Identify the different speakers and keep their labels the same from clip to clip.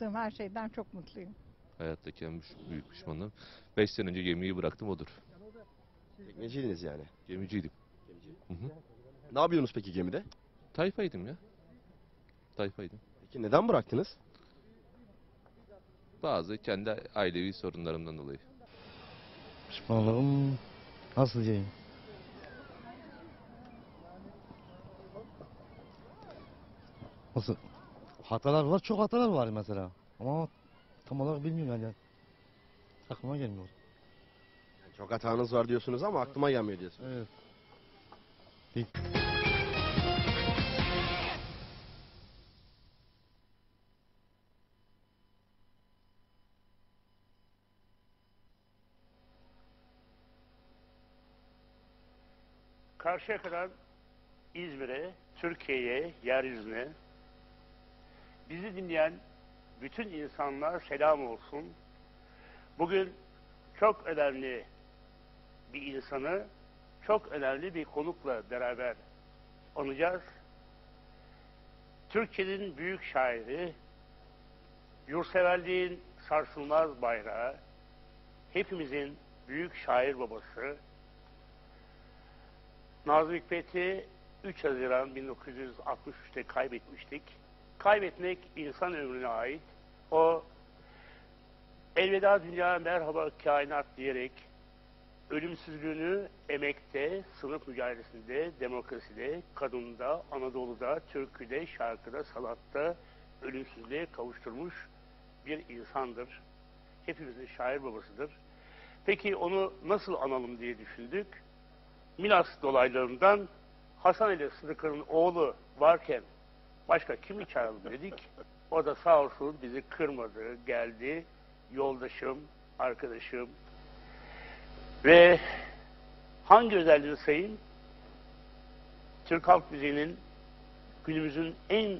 Speaker 1: yaptığım her şeyden çok mutluyum.
Speaker 2: Hayattaki en büyük- pişmanlığım. 5 sene önce gemiyi bıraktım odur.
Speaker 3: Tekneciydiniz yani.
Speaker 2: Gemiciydim. Hı hı.
Speaker 3: Ne yapıyorsunuz peki gemide?
Speaker 2: Tayfaydım ya. Tayfaydım.
Speaker 3: Peki neden bıraktınız?
Speaker 2: Bazı kendi ailevi sorunlarımdan dolayı.
Speaker 4: Pişmanlığım nasıl diyeyim? Nasıl? Hatalar var, çok hatalar var mesela. Ama tam olarak bilmiyorum yani. Aklıma gelmiyor.
Speaker 3: Yani çok hatanız var diyorsunuz ama aklıma gelmiyor diyorsunuz.
Speaker 4: Evet.
Speaker 5: Karşıyaka'dan İzmir'e, Türkiye'ye, yeryüzüne bizi dinleyen bütün insanlar selam olsun. Bugün çok önemli bir insanı, çok önemli bir konukla beraber anacağız. Türkiye'nin büyük şairi, yurtseverliğin sarsılmaz bayrağı, hepimizin büyük şair babası, Nazım Hikmet'i 3 Haziran 1963'te kaybetmiştik. Kaybetmek insan ömrüne ait. O elveda dünya merhaba kainat diyerek ölümsüzlüğünü emekte, sınıf mücadelesinde, demokraside, kadında, Anadolu'da, türküde, şarkıda, sanatta ölümsüzlüğe kavuşturmuş bir insandır. Hepimizin şair babasıdır. Peki onu nasıl analım diye düşündük. Milas dolaylarından Hasan ile Sıdıkı'nın oğlu varken başka kimi çağıralım dedik. O da sağ olsun bizi kırmadı, geldi. Yoldaşım, arkadaşım. Ve hangi özelliğini sayayım? Türk halk müziğinin günümüzün en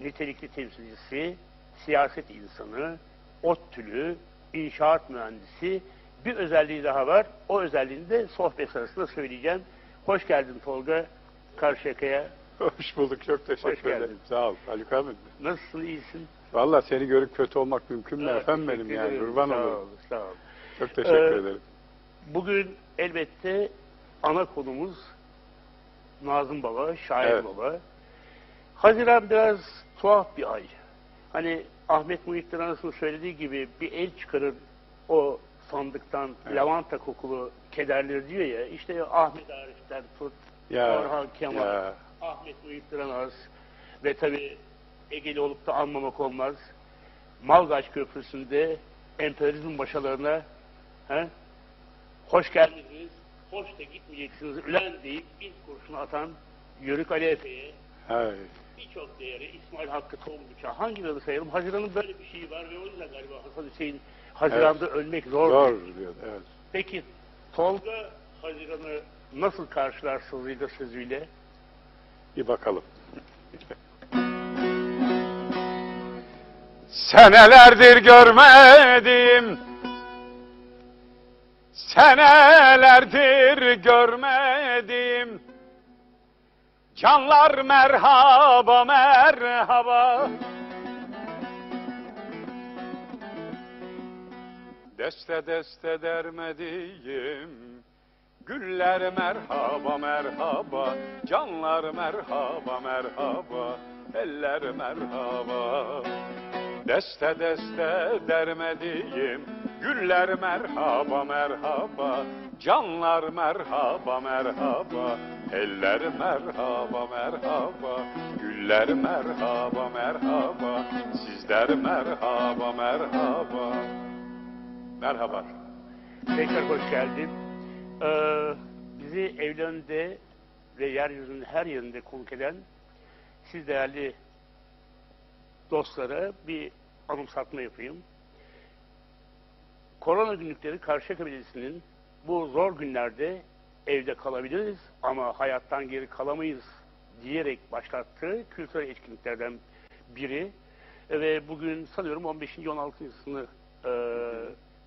Speaker 5: nitelikli temsilcisi, siyaset insanı, ODTÜ'lü, inşaat mühendisi, bir özelliği daha var. O özelliğini de sohbet sırasında söyleyeceğim. Hoş geldin Tolga Karşıyaka'ya.
Speaker 6: Hoş bulduk. Çok teşekkür ederim. Sağ ol Haluk abi.
Speaker 5: Nasılsın, iyisin?
Speaker 6: Valla seni görüp kötü olmak mümkün mü
Speaker 5: Evet,
Speaker 6: efendim benim yani. Kurban
Speaker 5: sağ
Speaker 6: olurum.
Speaker 5: ol, sağ ol.
Speaker 6: Çok teşekkür
Speaker 5: Ee,
Speaker 6: ederim.
Speaker 5: Bugün elbette ana konumuz Nazım Baba, şair
Speaker 6: Evet.
Speaker 5: baba. Haziran biraz tuhaf bir ay. Hani Ahmet Muhittin Anas'ın söylediği gibi bir el çıkarır o sandıktan
Speaker 6: Evet.
Speaker 5: lavanta kokulu kederleri diyor ya. İşte Ahmet Arif'ten tut,
Speaker 6: Ya,
Speaker 5: Orhan Kemal,
Speaker 6: ya.
Speaker 5: Ahmet Muhittin Anas ve tabii Egeli olup da anmamak olmaz. Malgaç Köprüsü'nde emperyalizm başalarına he, hoş geldiniz, hoş da gitmeyeceksiniz, ülen deyip ilk kurşunu atan Yörük Ali Efe'ye,
Speaker 6: Hay.
Speaker 5: birçok değeri İsmail Hakkı Tonguç'a hangilerini sayalım? Haziran'ın böyle bir şeyi var ve o yüzden galiba Hasan Hüseyin Haziran'da ölmek zor.
Speaker 6: Zor
Speaker 5: diyor.
Speaker 6: Evet.
Speaker 5: Peki Tolga Haziran'ı nasıl karşılar sözüyle sözüyle?
Speaker 6: Bir bakalım. Senelerdir görmedim. Senelerdir görmedim. Canlar merhaba merhaba. Deste deste dermediğim Güller merhaba merhaba. Canlar merhaba merhaba. Eller merhaba. Deste deste dermediğim Güller merhaba merhaba. Canlar merhaba merhaba. Eller merhaba merhaba. Güller merhaba merhaba. Sizler merhaba merhaba. Merhaba
Speaker 5: Tekrar hoş geldin. Ee, bizi evlerinde ve yeryüzünün her yerinde konuk eden siz değerli dostlara bir anımsatma yapayım. Korona günlükleri Karşıyaka Belediyesi'nin bu zor günlerde evde kalabiliriz ama hayattan geri kalamayız diyerek başlattığı kültürel etkinliklerden biri. Ve bugün sanıyorum 15. 16.sını e,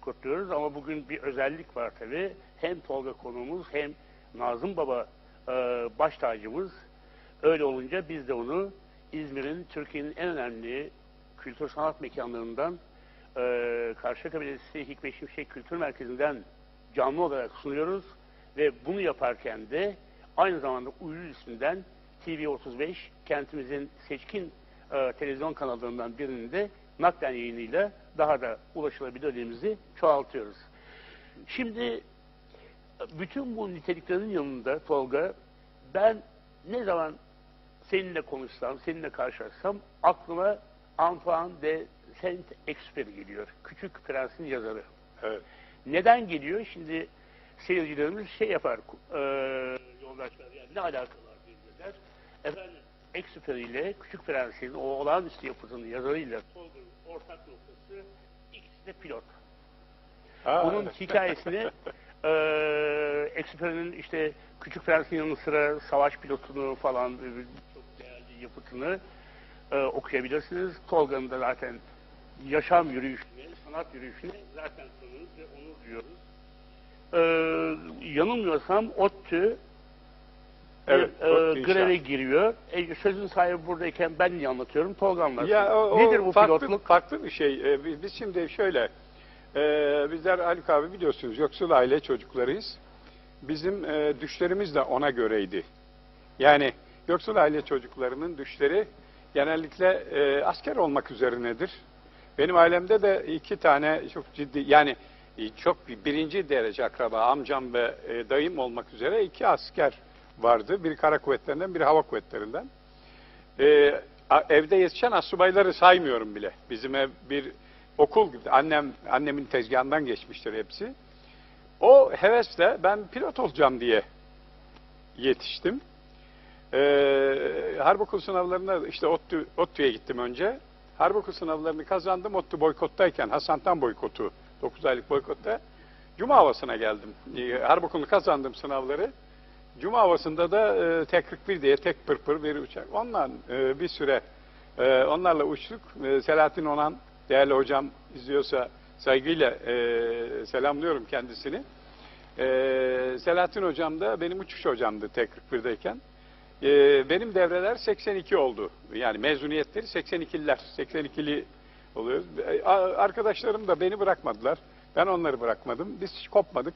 Speaker 5: kutluyoruz ama bugün bir özellik var tabi. Hem Tolga konuğumuz hem Nazım Baba e, baş tacımız. Öyle olunca biz de onu İzmir'in Türkiye'nin en önemli kültür sanat mekanlarından e, Karşıyaka Belediyesi Hikmet Şimşek Kültür Merkezi'nden canlı olarak sunuyoruz. Ve bunu yaparken de aynı zamanda Uyur isminden TV35 kentimizin seçkin e, televizyon kanallarından birinin de naklen yayınıyla daha da ulaşılabilirliğimizi çoğaltıyoruz. Şimdi bütün bu niteliklerin yanında Tolga ben ne zaman seninle konuşsam, seninle karşılaşsam aklıma Antoine de Saint-Exupéry geliyor. Küçük Prens'in yazarı.
Speaker 6: Evet.
Speaker 5: Neden geliyor? Şimdi seyircilerimiz şey yapar, e, yoldaşlar yani ne alaka var bilirler. Efendim İle Küçük Prens'in o olağanüstü yapıtının yazarıyla Tolga'nın ortak noktası ikisi de pilot.
Speaker 6: Ha,
Speaker 5: Bunun
Speaker 6: evet.
Speaker 5: hikayesini e, Exupéry'nin işte Küçük Prens'in yanı sıra savaş pilotunu falan e, çok değerli yapıtını e, okuyabilirsiniz. Tolga'nın da zaten yaşam yürüyüşünü, sanat yürüyüşünü zaten tanıyoruz ve onur duyuyoruz. E, yanılmıyorsam ODTÜ
Speaker 6: Evet,
Speaker 5: e, greve giriyor. E, sözün sahibi buradayken ben niye anlatıyorum? Tolga anlatsın.
Speaker 6: Ya o,
Speaker 5: Nedir bu
Speaker 6: farklı,
Speaker 5: pilotluk?
Speaker 6: farklı bir şey. Ee, biz, biz şimdi şöyle, e, bizler Haluk abi biliyorsunuz yoksul aile çocuklarıyız. Bizim e, düşlerimiz de ona göreydi. Yani yoksul aile çocuklarının düşleri genellikle e, asker olmak üzerinedir. Benim ailemde de iki tane çok ciddi yani e, çok bir- birinci derece akraba amcam ve e, dayım olmak üzere iki asker vardı. Biri kara kuvvetlerinden, biri hava kuvvetlerinden. Ee, evde yetişen asubayları saymıyorum bile. Bizim ev bir okul gibi. Annem annemin tezgahından geçmiştir hepsi. O hevesle ben pilot olacağım diye yetiştim. Ee, harp okul sınavlarına işte ODTÜ, ODTÜ'ye gittim önce. Harp okul sınavlarını kazandım. ODTÜ boykottayken Hasan Tan boykotu 9 aylık boykotta Cuma havasına geldim. Ee, harp okulunu kazandım sınavları. Cuma havasında da e, tek 1 diye tek pırpır bir uçak. Ondan e, bir süre e, onlarla uçtuk. E, Selahattin Onan değerli hocam izliyorsa saygıyla e, selamlıyorum kendisini. E, Selahattin hocam da benim uçuş hocamdı tek 41'deyken. E, benim devreler 82 oldu. Yani mezuniyetleri 82'liler. 82'li oluyoruz. E, Arkadaşlarım da beni bırakmadılar. Ben onları bırakmadım. Biz hiç kopmadık.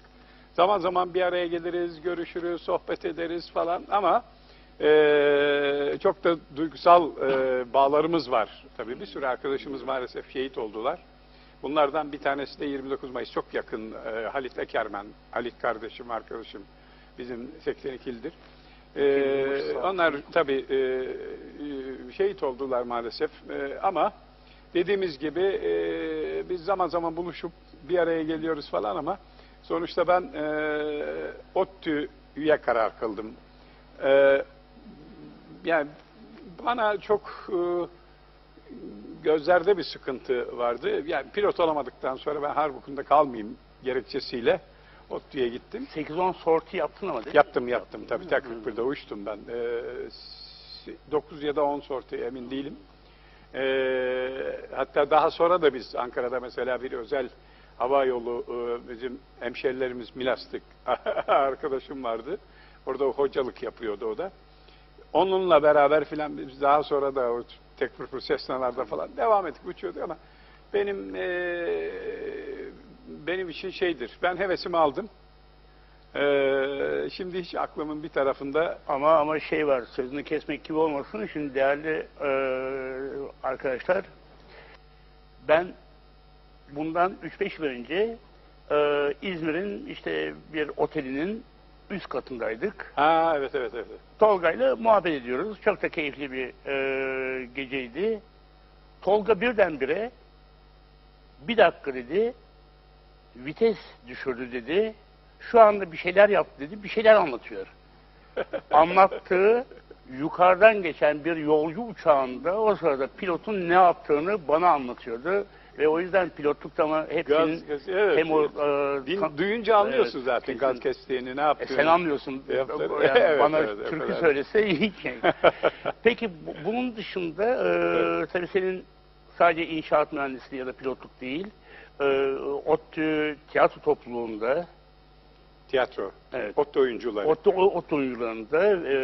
Speaker 6: Zaman zaman bir araya geliriz, görüşürüz, sohbet ederiz falan ama eee, çok da duygusal eee, bağlarımız var. Tabii bir sürü arkadaşımız maalesef şehit oldular. Bunlardan bir tanesi de 29 Mayıs çok yakın eee, Halit Ekermen. Halit kardeşim, arkadaşım bizim 82'lidir. Eee, onlar tabii eee, şehit oldular maalesef Eee, ama dediğimiz gibi eee, biz zaman zaman buluşup bir araya geliyoruz falan ama sonuçta ben eee ODTÜ'ye karar kıldım. Eee, yani bana çok eee, gözlerde bir sıkıntı vardı. Yani pilot olamadıktan sonra ben Harbuk'unda kalmayayım gerekçesiyle ODTÜ'ye gittim.
Speaker 5: 8-10 sorti yaptın ama değil mi?
Speaker 6: Yaptım yaptım tabii tek 41'de uçtum ben. Ee, 9 ya da 10 sorti emin değilim. Ee, hatta daha sonra da biz Ankara'da mesela bir özel hava yolu e, bizim hemşerilerimiz Milas'tık arkadaşım vardı. Orada hocalık yapıyordu o da. Onunla beraber filan biz daha sonra da o tek Cessna'larda falan devam ettik uçuyorduk ama benim e, benim için şeydir. Ben hevesimi aldım. Ee, şimdi hiç aklımın bir tarafında
Speaker 5: Ama ama şey var, sözünü kesmek gibi olmasın. Şimdi değerli e, arkadaşlar, ben bundan 3-5 yıl önce e, İzmir'in işte bir otelinin üst katındaydık.
Speaker 6: ha evet evet evet.
Speaker 5: Tolga'yla muhabbet ediyoruz. Çok da keyifli bir e, geceydi. Tolga birdenbire bir dakika dedi, vites düşürdü dedi. Şu anda bir şeyler yaptı dedi, bir şeyler anlatıyor. Anlattığı yukarıdan geçen bir yolcu uçağında o sırada pilotun ne yaptığını bana anlatıyordu. Ve o yüzden pilotlukta ama hepsinin
Speaker 6: Gaz, evet.
Speaker 5: hem o e,
Speaker 6: Din- duyunca anlıyorsun
Speaker 5: Evet,
Speaker 6: zaten
Speaker 5: kesin.
Speaker 6: gaz kestiğini ne
Speaker 5: e,
Speaker 6: yaptığını.
Speaker 5: sen anlıyorsun.
Speaker 6: Yaptı.
Speaker 5: Yani
Speaker 6: Evet,
Speaker 5: bana
Speaker 6: evet,
Speaker 5: türkü
Speaker 6: kadar.
Speaker 5: söylese iyi ki. Peki bu- bunun dışında e, tabii senin sadece inşaat mühendisliği ya da pilotluk değil, e, ODTÜ tiyatro topluluğunda,
Speaker 6: Tiyatro.
Speaker 5: evet,
Speaker 6: Otto oyuncuları.
Speaker 5: ODTÜ, ODTÜ oyuncularında e,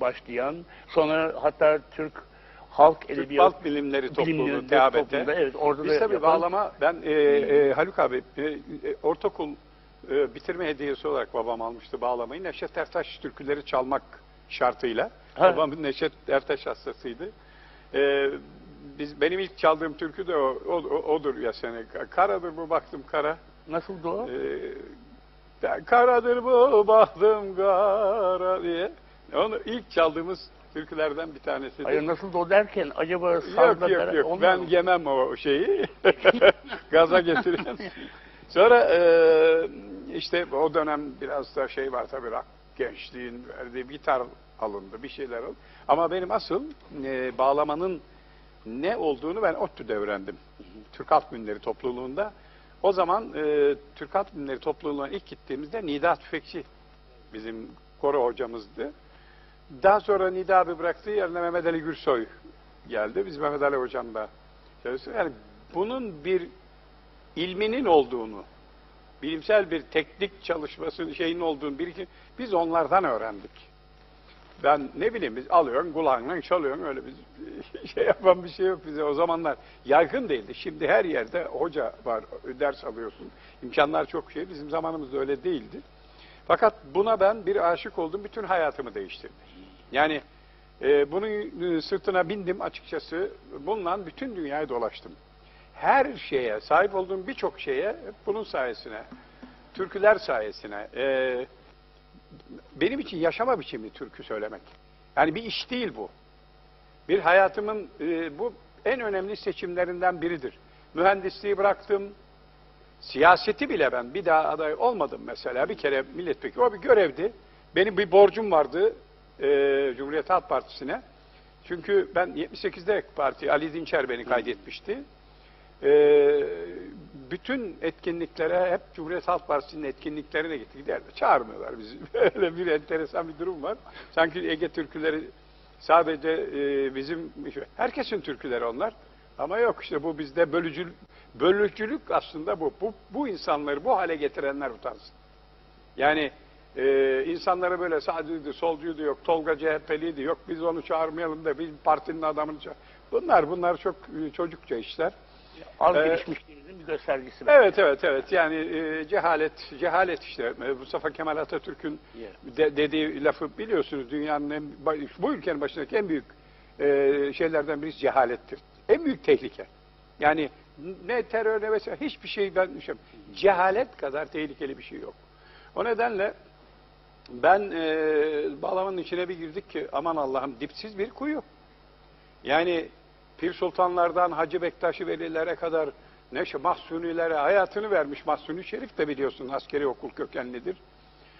Speaker 5: başlayan, sonra hatta Türk halk
Speaker 6: Türk
Speaker 5: edebiyat
Speaker 6: Halk Bilimleri Topluluğu
Speaker 5: topluluğunda, evet orada
Speaker 6: Biz tabii
Speaker 5: yapan-
Speaker 6: bağlama, ben e, e, Haluk abi, e, e, ortaokul e, bitirme hediyesi olarak babam almıştı bağlamayı. Neşet Ertaş türküleri çalmak şartıyla.
Speaker 5: Ha.
Speaker 6: Babam Neşet Ertaş hastasıydı. E, biz Benim ilk çaldığım türkü de o, o- o- odur ya sene. Karadır bu baktım kara.
Speaker 5: Nasıldı o?
Speaker 6: E, ben karadır bu baktım kara diye. Onu ilk çaldığımız türkülerden bir tanesidir.
Speaker 5: Hayır nasıldı o derken acaba
Speaker 6: Yok
Speaker 5: sazla
Speaker 6: yok yok.
Speaker 5: olmadı
Speaker 6: Ben
Speaker 5: mı?
Speaker 6: yemem o şeyi. Gaza getiren. Sonra e, işte o dönem biraz da şey var tabii rock gençliğin verdiği gitar alındı, bir şeyler alındı. Ama benim asıl e, bağlamanın ne olduğunu ben ODTÜ'de öğrendim. Türk Halk Günleri topluluğunda. O zaman e, Türk Halk Günleri topluluğuna ilk gittiğimizde Nida Tüfekçi bizim koro hocamızdı. Daha sonra Nida abi bıraktığı yerine Mehmet Ali Gürsoy geldi. Biz Mehmet Ali hocamla çalıştık. Yani bunun bir ilminin olduğunu, bilimsel bir teknik çalışması şeyin olduğunu bir biz onlardan öğrendik. Ben ne bileyim biz alıyorsun kulağından çalıyorsun öyle bir şey yapan bir şey yok bize o zamanlar yaygın değildi. Şimdi her yerde hoca var ders alıyorsun. İmkanlar çok şey bizim zamanımızda öyle değildi. Fakat buna ben bir aşık oldum bütün hayatımı değiştirdi. Yani e, bunun e, sırtına bindim açıkçası bununla bütün dünyayı dolaştım. Her şeye sahip olduğum birçok şeye bunun sayesine türküler sayesine e, benim için yaşama biçimi türkü söylemek. Yani bir iş değil bu. Bir hayatımın e, bu en önemli seçimlerinden biridir. Mühendisliği bıraktım. Siyaseti bile ben bir daha aday olmadım mesela. Bir kere milletvekili. O bir görevdi. Benim bir borcum vardı e, Cumhuriyet Halk Partisi'ne. Çünkü ben 78'de parti Ali Dinçer beni kaydetmişti. E, bütün etkinliklere hep Cumhuriyet Halk Partisi'nin etkinliklerine gittik. Giderdi. Çağırmıyorlar bizi. Böyle bir enteresan bir durum var. Sanki Ege türküleri sadece e, bizim herkesin türküleri onlar. Ama yok işte bu bizde bölücül, bölücülük aslında bu. bu. Bu insanları bu hale getirenler utansın. Yani e, insanları böyle sağcıydı, solcuydu, yok Tolga CHP'liydi, yok biz onu çağırmayalım da biz partinin adamını çağır. Bunlar, bunlar çok e, çocukça işler.
Speaker 5: Az
Speaker 6: Ee,
Speaker 5: gelişmişliğimizin bir göstergesi.
Speaker 6: Evet, evet, evet. Yani e, cehalet, cehalet işte. E, Mustafa Kemal Atatürk'ün
Speaker 5: Yeah.
Speaker 6: de, dediği lafı biliyorsunuz. Dünyanın en, bu ülkenin başındaki en büyük e, şeylerden birisi cehalettir. En büyük tehlike. Yani ne terör ne vesaire hiçbir şey ben düşün. Cehalet kadar tehlikeli bir şey yok. O nedenle ben e, bağlamanın içine bir girdik ki aman Allah'ım dipsiz bir kuyu. Yani Pir Sultanlardan Hacı Bektaşi Velilere kadar ne Mahsunilere hayatını vermiş. Mahsuni Şerif de biliyorsun askeri okul kökenlidir.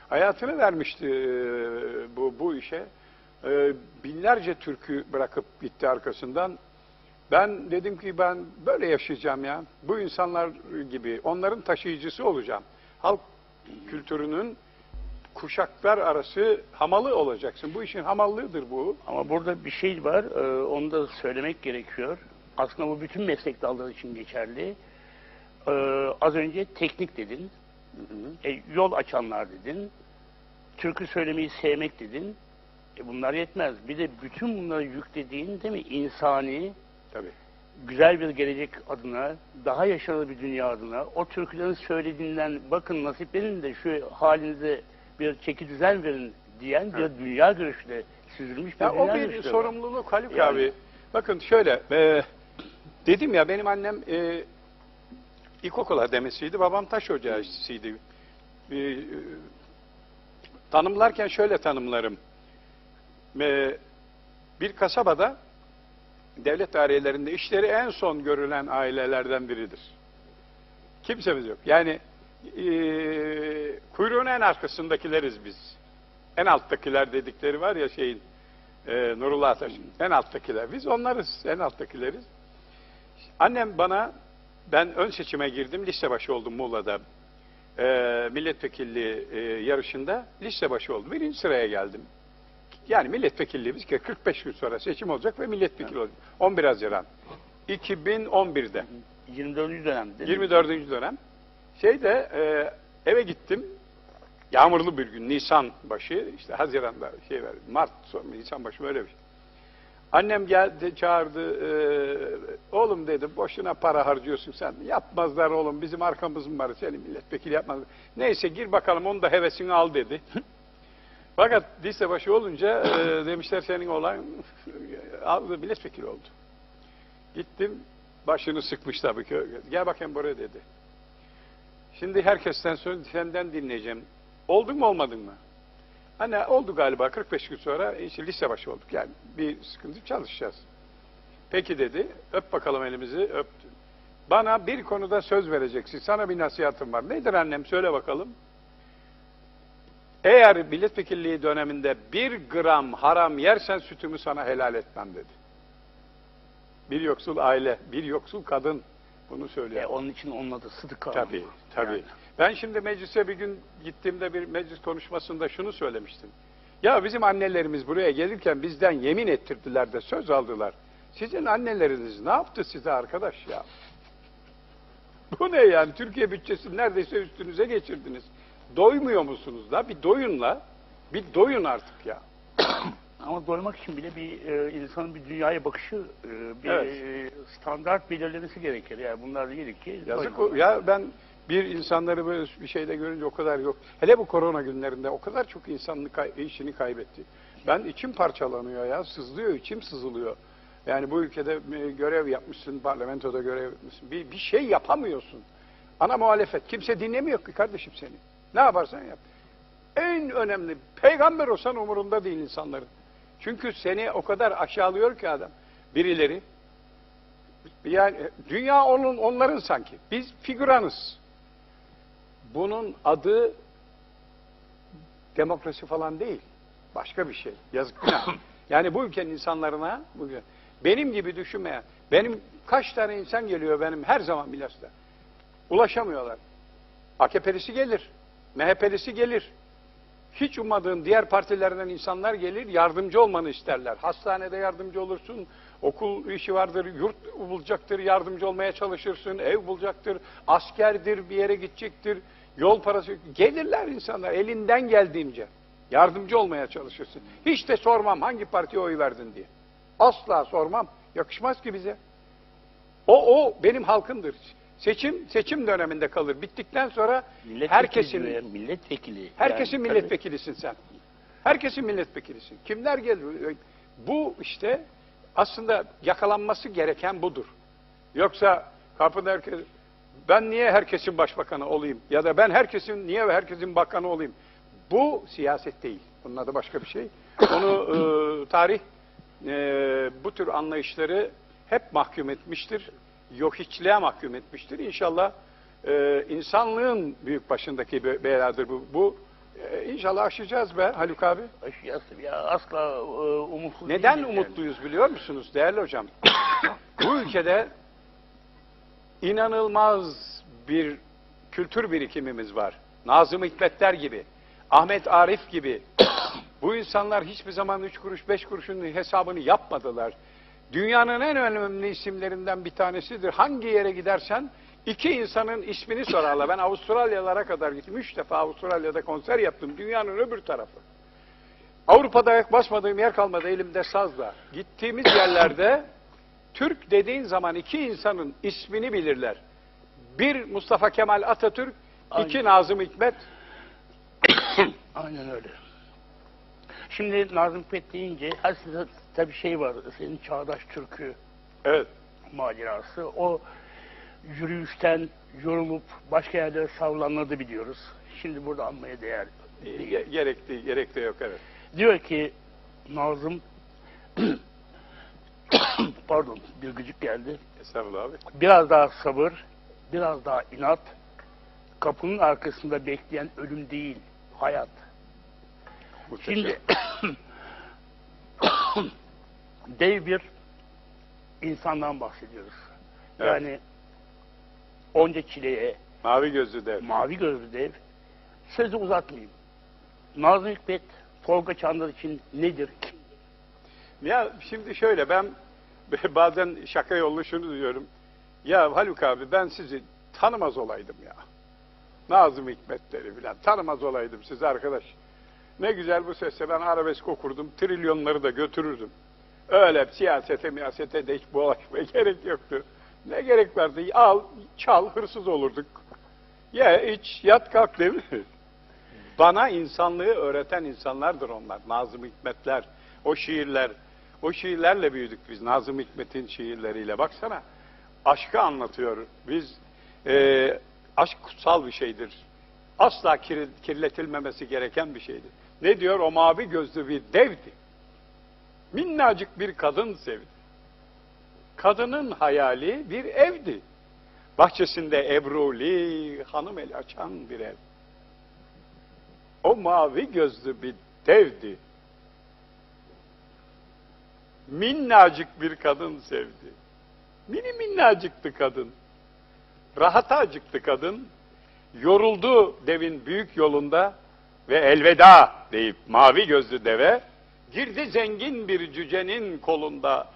Speaker 6: Hayatını vermişti e, bu, bu işe. E, binlerce türkü bırakıp gitti arkasından. Ben dedim ki ben böyle yaşayacağım ya. Bu insanlar gibi onların taşıyıcısı olacağım. Halk kültürünün kuşaklar arası hamalı olacaksın. Bu işin hamallığıdır bu.
Speaker 5: Ama burada bir şey var, e, onu da söylemek gerekiyor. Aslında bu bütün meslek dalları için geçerli. E, az önce teknik dedin, e, yol açanlar dedin, türkü söylemeyi sevmek dedin. E, bunlar yetmez. Bir de bütün bunları yüklediğin değil mi insani,
Speaker 6: Tabii.
Speaker 5: güzel bir gelecek adına, daha yaşanır bir dünya adına, o türkülerin söylediğinden bakın nasiplenin de şu halinize bir çeki düzen verin diyen bir dünya görüşüyle süzülmüş bir
Speaker 6: Ya
Speaker 5: dünya
Speaker 6: o bir
Speaker 5: görüşü var.
Speaker 6: sorumluluk Haluk
Speaker 5: Yani.
Speaker 6: abi. Bakın şöyle, e, dedim ya benim annem e, ilkokul ademesiydi, babam taş ocağısıydı. E, e, tanımlarken şöyle tanımlarım. E, bir kasabada devlet dairelerinde işleri en son görülen ailelerden biridir. Kimsemiz yok. Yani e, kuyruğun en arkasındakileriz biz. En alttakiler dedikleri var ya şeyin e, Nurullah Ataş'ın en alttakiler. Biz onlarız, en alttakileriz. Annem bana, ben ön seçime girdim, liste başı oldum Muğla'da. E, milletvekilliği e, yarışında liste başı oldum. Birinci sıraya geldim. Yani milletvekilliğimiz ki 45 gün sonra seçim olacak ve milletvekili olacak. 11 Haziran. 2011'de.
Speaker 5: 24. dönem değil mi?
Speaker 6: 24. dönem. Şeyde e, eve gittim. Yağmurlu bir gün Nisan başı işte Haziran'da şey var. Mart sonu Nisan başı böyle bir şey. Annem geldi çağırdı. e, oğlum dedi boşuna para harcıyorsun sen. Yapmazlar oğlum bizim arkamız mı var seni milletvekili yapmaz. Neyse gir bakalım onu da hevesini al dedi. Fakat lise başı olunca e, demişler senin olan aldı milletvekili oldu. Gittim başını sıkmış tabii ki. Gel bakayım buraya dedi. Şimdi herkesten sonra senden dinleyeceğim. Oldun mu olmadın mı? Hani oldu galiba 45 gün sonra işte lise başı olduk. Yani bir sıkıntı çalışacağız. Peki dedi. Öp bakalım elimizi. Öptü. Bana bir konuda söz vereceksin. Sana bir nasihatım var. Nedir annem? Söyle bakalım. Eğer milletvekilliği döneminde bir gram haram yersen sütümü sana helal etmem dedi. Bir yoksul aile, bir yoksul kadın bunu söylüyor.
Speaker 5: E, onun için onun adı Sıdık
Speaker 6: Tabii,
Speaker 5: Hanım.
Speaker 6: tabii.
Speaker 5: Yani.
Speaker 6: Ben şimdi meclise bir gün gittiğimde bir meclis konuşmasında şunu söylemiştim. Ya bizim annelerimiz buraya gelirken bizden yemin ettirdiler de söz aldılar. Sizin anneleriniz ne yaptı size arkadaş ya? Bu ne yani? Türkiye bütçesini neredeyse üstünüze geçirdiniz. Doymuyor musunuz da? Bir doyun la. Bir doyun artık ya.
Speaker 5: Ama doymak için bile bir e, insanın bir dünyaya bakışı, e, bir
Speaker 6: Evet.
Speaker 5: e, standart belirlemesi gerekir. Yani bunlar değil ki.
Speaker 6: Yazık o- ya ben bir insanları böyle bir şeyde görünce o kadar yok. Hele bu korona günlerinde o kadar çok insanlık kay- işini kaybetti. Ben içim parçalanıyor ya, sızlıyor, içim sızılıyor. Yani bu ülkede e, görev yapmışsın, parlamentoda görev yapmışsın. Bir, bir şey yapamıyorsun. Ana muhalefet. Kimse dinlemiyor ki kardeşim seni. Ne yaparsan yap. En önemli, peygamber olsan umurunda değil insanların. Çünkü seni o kadar aşağılıyor ki adam. Birileri. Yani dünya onun onların sanki. Biz figüranız. Bunun adı demokrasi falan değil. Başka bir şey. Yazık günah. Yani bu ülkenin insanlarına bu ülke- benim gibi düşünmeyen, benim kaç tane insan geliyor benim her zaman Milas'ta. Ulaşamıyorlar. AKP'lisi gelir. MHP'lisi gelir. Hiç ummadığın diğer partilerden insanlar gelir, yardımcı olmanı isterler. Hastanede yardımcı olursun, okul işi vardır, yurt bulacaktır, yardımcı olmaya çalışırsın, ev bulacaktır, askerdir, bir yere gidecektir, yol parası. Gelirler insanlar elinden geldiğince. Yardımcı olmaya çalışırsın. Hiç de sormam hangi partiye oy verdin diye. Asla sormam. Yakışmaz ki bize. O, o benim halkımdır. Seçim seçim döneminde kalır. Bittikten sonra
Speaker 5: Milletvekili
Speaker 6: herkesin
Speaker 5: diyor ya, milletvekili.
Speaker 6: Herkesin
Speaker 5: Yani
Speaker 6: milletvekilisin sen. Herkesin milletvekilisin. Kimler gelir? Bu işte aslında yakalanması gereken budur. Yoksa kapıda herkes ben niye herkesin başbakanı olayım ya da ben herkesin niye herkesin bakanı olayım? Bu siyaset değil. Bunun adı başka bir şey. Onu e, tarih e, bu tür anlayışları hep mahkum etmiştir. Yok hiçliğe mahkum etmiştir. İnşallah e, insanlığın büyük başındaki be- beladır bu. Bu e, inşallah aşacağız be Haluk abi.
Speaker 5: Aşıyası ya asla e, umutsuz
Speaker 6: Neden
Speaker 5: değiliz yani.
Speaker 6: umutluyuz biliyor musunuz değerli hocam? Bu ülkede inanılmaz bir kültür birikimimiz var. Nazım Hikmetler gibi, Ahmet Arif gibi. Bu insanlar hiçbir zaman üç kuruş, beş kuruşun hesabını yapmadılar. Dünyanın en önemli isimlerinden bir tanesidir. Hangi yere gidersen iki insanın ismini sorarlar. Ben Avustralyalara kadar gittim. Üç defa Avustralya'da konser yaptım. Dünyanın öbür tarafı. Avrupa'da ayak basmadığım yer kalmadı elimde sazla. Gittiğimiz yerlerde Türk dediğin zaman iki insanın ismini bilirler. Bir Mustafa Kemal Atatürk, iki
Speaker 5: Aynen.
Speaker 6: Nazım Hikmet.
Speaker 5: Aynen öyle. Şimdi Nazım Hikmet deyince her tabii şey var. Senin Çağdaş Türk'ü
Speaker 6: Evet.
Speaker 5: macerası. O yürüyüşten yorulup başka yerlere savlanmadı biliyoruz. Şimdi burada anmaya değer.
Speaker 6: Ge- Gerekti, gerek de yok evet.
Speaker 5: Diyor ki Nazım pardon bir gıcık geldi.
Speaker 6: Estağfurullah abi.
Speaker 5: Biraz daha sabır, biraz daha inat. Kapının arkasında bekleyen ölüm değil, hayat.
Speaker 6: Muhteşem.
Speaker 5: Şimdi dev bir insandan bahsediyoruz.
Speaker 6: Evet.
Speaker 5: Yani onca çileye,
Speaker 6: Mavi gözlü dev.
Speaker 5: mavi gözlü dev. Sözü uzatmayayım. Nazım Hikmet, Tolga Çandar için nedir?
Speaker 6: Ya şimdi şöyle ben bazen şaka yollu şunu diyorum. Ya Haluk abi ben sizi tanımaz olaydım ya. Nazım Hikmetleri filan tanımaz olaydım sizi arkadaş. Ne güzel bu sesle ben arabesk okurdum. Trilyonları da götürürdüm. Öyle siyasete miyasete de hiç bulaşmaya gerek yoktu. Ne gerek vardı? Al, çal, hırsız olurduk. Ye, iç, yat, kalk değil mi? Bana insanlığı öğreten insanlardır onlar. Nazım Hikmetler, o şiirler. O şiirlerle büyüdük biz. Nazım Hikmet'in şiirleriyle. Baksana, aşkı anlatıyor. Biz, e, aşk kutsal bir şeydir. Asla kir- kirletilmemesi gereken bir şeydir. Ne diyor? O mavi gözlü bir devdi. Minnacık bir kadın sevdi. Kadının hayali bir evdi. Bahçesinde ebruli, hanım el açan bir ev. O mavi gözlü bir devdi. Minnacık bir kadın sevdi. Mini minnacıktı kadın. Rahata acıktı kadın. Yoruldu devin büyük yolunda ve elveda deyip mavi gözlü deve girdi zengin bir cücenin kolunda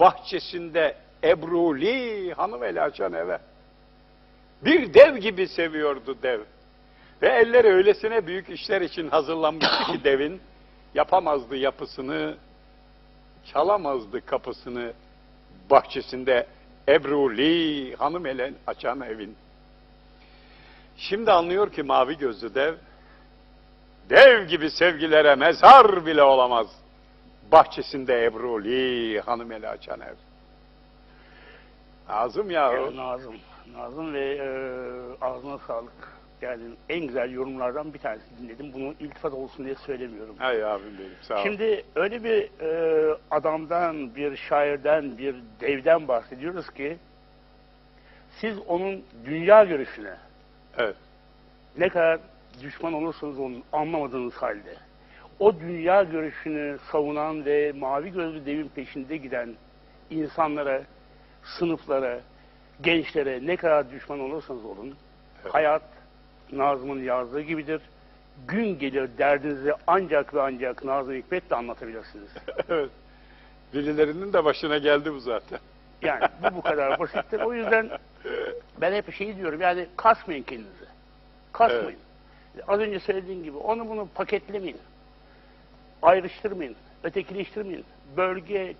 Speaker 6: bahçesinde ebruli hanım el açan eve. Bir dev gibi seviyordu dev. Ve elleri öylesine büyük işler için hazırlanmıştı ki devin yapamazdı yapısını, çalamazdı kapısını bahçesinde Ebruli hanım ele açan evin. Şimdi anlıyor ki mavi gözlü dev, dev gibi sevgilere mezar bile olamaz. Bahçesinde Ebruli hanım ele açan ev. Nazım ya.
Speaker 5: Yani Nazım. Nazım ve e, ağzına sağlık. Yani en güzel yorumlardan bir tanesi dinledim. Bunu iltifat olsun diye söylemiyorum.
Speaker 6: Hay abim benim sağ ol.
Speaker 5: Şimdi öyle bir e, adamdan, bir şairden, bir devden bahsediyoruz ki siz onun dünya görüşüne
Speaker 6: Evet.
Speaker 5: ne kadar düşman olursanız onun anlamadığınız halde o dünya görüşünü savunan ve mavi gözlü devin peşinde giden insanlara, sınıflara, gençlere ne kadar düşman olursanız olun
Speaker 6: Evet.
Speaker 5: hayat Nazım'ın yazdığı gibidir. Gün gelir derdinizi ancak ve ancak Nazım Hikmet'le anlatabilirsiniz.
Speaker 6: evet. Birilerinin de başına geldi bu zaten.
Speaker 5: Yani bu bu kadar basittir. O yüzden ben hep şey diyorum yani kasmayın kendinizi. Kasmayın. Az önce söylediğim gibi onu bunu paketlemeyin. Ayrıştırmayın. Ötekileştirmeyin. Bölge,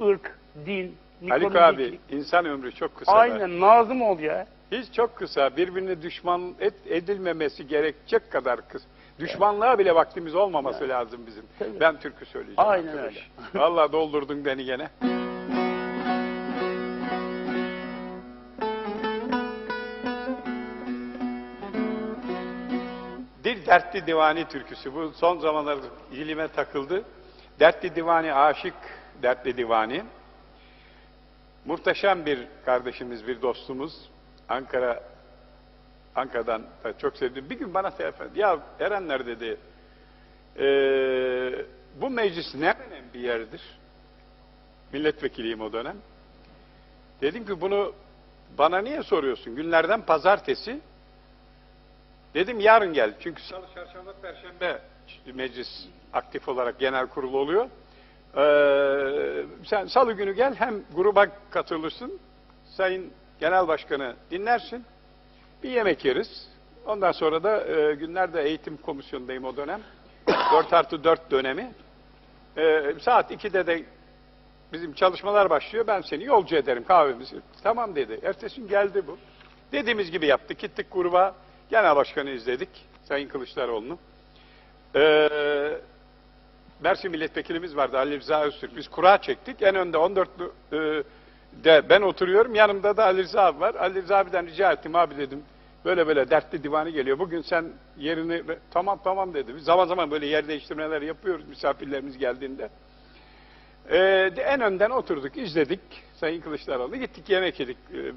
Speaker 5: ırk, din,
Speaker 6: Haluk abi insan ömrü çok kısa.
Speaker 5: Aynen Nazım ol ya.
Speaker 6: Hiç çok kısa. Birbirine düşman et, edilmemesi gerekecek kadar kısa. Düşmanlığa bile vaktimiz olmaması lazım bizim.
Speaker 5: Tabii.
Speaker 6: Ben türkü söyleyeceğim.
Speaker 5: Aynen
Speaker 6: arkadaş.
Speaker 5: öyle.
Speaker 6: Vallahi doldurdun beni gene. Dertli divani türküsü. Bu son zamanlarda dilime takıldı. Dertli divani aşık, dertli divani. Muhteşem bir kardeşimiz, bir dostumuz. Ankara Ankara'dan da çok sevdim. Bir gün bana telefon etti. Ya Erenler dedi, "eee, bu meclis ne önemli bir yerdir? Milletvekiliyim o dönem. Dedim ki bunu bana niye soruyorsun? Günlerden pazartesi. Dedim yarın gel. Çünkü salı, çarşamba, perşembe meclis aktif olarak genel kurulu oluyor. Ee, sen salı günü gel hem gruba katılırsın, sayın genel başkanı dinlersin, bir yemek yeriz. Ondan sonra da e, günlerde eğitim komisyonundayım o dönem. 4 artı 4 dönemi. E, saat 2'de de bizim çalışmalar başlıyor. Ben seni yolcu ederim kahvemizi. Tamam dedi. Ertesi gün geldi bu. Dediğimiz gibi yaptık. Gittik gruba. Genel başkanı izledik. Sayın Kılıçdaroğlu'nu. Ee, Mersin milletvekilimiz vardı Ali Rıza Öztürk. Biz kura çektik. En önde 14'lü e, de ben oturuyorum. Yanımda da Ali Rıza abi var. Ali Rıza abiden rica ettim abi dedim. Böyle böyle dertli divanı geliyor. Bugün sen yerini tamam tamam dedi. Biz zaman zaman böyle yer değiştirmeler yapıyoruz misafirlerimiz geldiğinde. Ee, en önden oturduk, izledik Sayın Kılıçdaroğlu. Gittik yemek yedik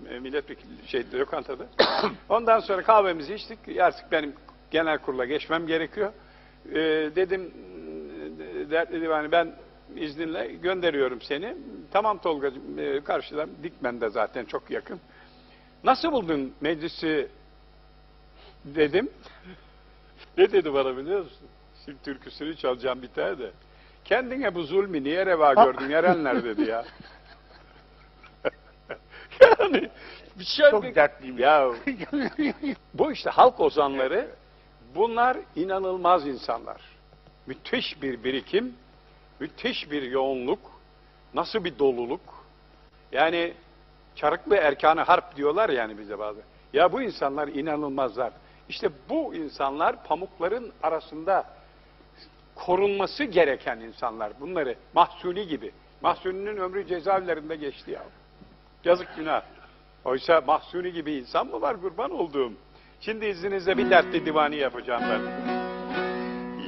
Speaker 6: e, milletvekili şey lokantada. Ondan sonra kahvemizi içtik. Artık benim genel kurula geçmem gerekiyor. Ee, dedim dertli divani ben izninle gönderiyorum seni. Tamam Tolga'cığım e, karşıdan Dikmen'de zaten çok yakın. Nasıl buldun meclisi dedim. ne dedi bana biliyor musun? Şimdi türküsünü çalacağım bir tane de. Kendine bu zulmü niye reva gördün Erenler dedi ya. yani bir şey
Speaker 5: Çok dertliyim.
Speaker 6: Ya bu işte halk ozanları bunlar inanılmaz insanlar. Müthiş bir birikim müthiş bir yoğunluk, nasıl bir doluluk. Yani çarıklı erkanı harp diyorlar yani bize bazı. Ya bu insanlar inanılmazlar. İşte bu insanlar pamukların arasında korunması gereken insanlar. Bunları Mahsuni gibi. Mahsuni'nin ömrü cezaevlerinde geçti ya. Yazık günah. Oysa Mahsuni gibi insan mı var kurban olduğum? Şimdi izninizle bir dertli divani yapacağım ben.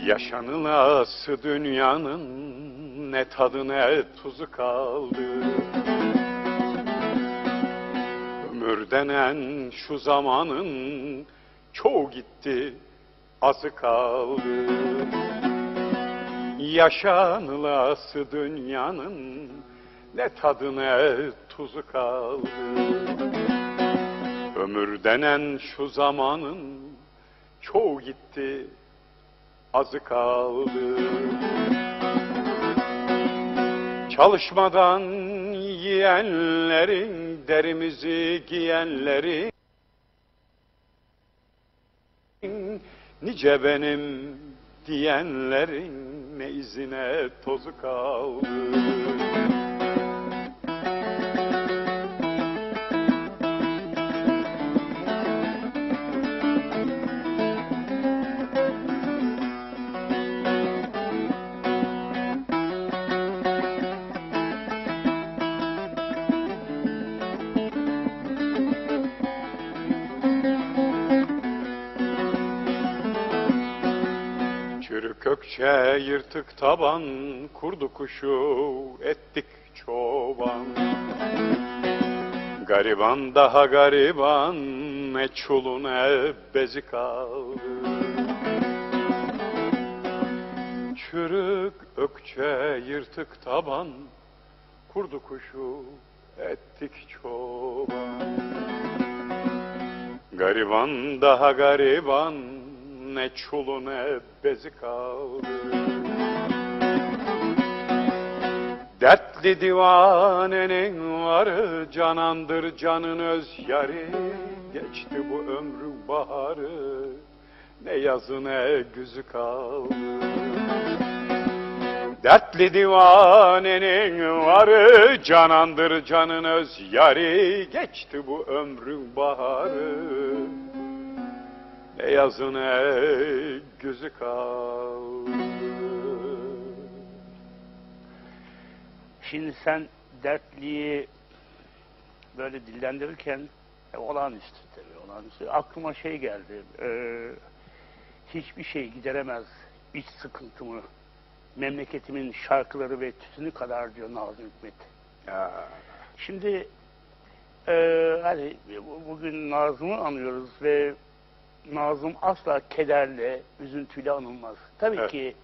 Speaker 6: Yaşanılası dünyanın ne tadı ne tuzu kaldı. Ömür denen şu zamanın çoğu gitti, azı kaldı. Yaşanılası dünyanın ne tadı ne tuzu kaldı. Ömür denen şu zamanın çoğu gitti, azı kaldı. Çalışmadan yiyenlerin, derimizi giyenlerin, nice benim diyenlerin ne izine tozu kaldı. Kökçe yırtık taban, kurdu kuşu ettik çoban. Gariban daha gariban, ne çulu ne bezi kaldı. Çürük ökçe yırtık taban, kurdu kuşu ettik çoban. Gariban daha gariban, ne çulu ne bezi kaldı. Dertli divanenin varı, canandır canın öz yarı. Geçti bu ömrün baharı, ne yazı ne güzü kaldı. Dertli divanenin varı, canandır canın öz yarı. Geçti bu ömrün baharı, ne yazı ne güzü kaldı.
Speaker 5: Şimdi sen dertliyi böyle dillendirirken e, olağanüstü tabii olağanüstü. Aklıma şey geldi. e, hiçbir şey gideremez iç sıkıntımı. Memleketimin şarkıları ve tütünü kadar diyor Nazım Hikmet.
Speaker 6: Ya.
Speaker 5: Şimdi e, hani bu- bugün Nazım'ı anıyoruz ve Nazım asla kederle, üzüntüyle anılmaz. Tabii
Speaker 6: Evet.
Speaker 5: ki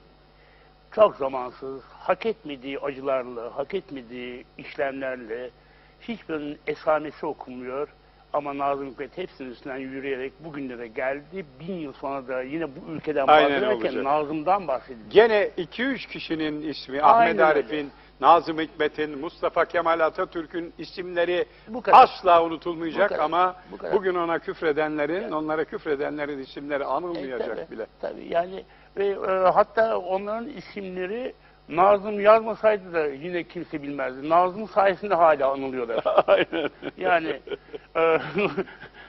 Speaker 5: çok zamansız, hak etmediği acılarla, hak etmediği işlemlerle hiçbirinin esamesi okunmuyor. Ama Nazım Hikmet hepsinin üstünden yürüyerek bugünlere geldi. Bin yıl sonra da yine bu ülkeden bahsederken. Nazım'dan bahsediyor.
Speaker 6: Gene 2-3 kişinin ismi,
Speaker 5: Aynen
Speaker 6: Ahmet. Arif'in, Nazım Hikmet'in, Mustafa Kemal Atatürk'ün isimleri
Speaker 5: Bu kadar.
Speaker 6: asla unutulmayacak
Speaker 5: Bu kadar.
Speaker 6: ama
Speaker 5: Bu kadar.
Speaker 6: bugün ona küfredenlerin,
Speaker 5: Evet.
Speaker 6: onlara küfredenlerin isimleri
Speaker 5: E,
Speaker 6: anılmayacak
Speaker 5: tabii,
Speaker 6: bile.
Speaker 5: Tabii yani ve e, hatta onların isimleri Nazım yazmasaydı da yine kimse bilmezdi. Nazım sayesinde hala anılıyorlar.
Speaker 6: Aynen.
Speaker 5: Yani e,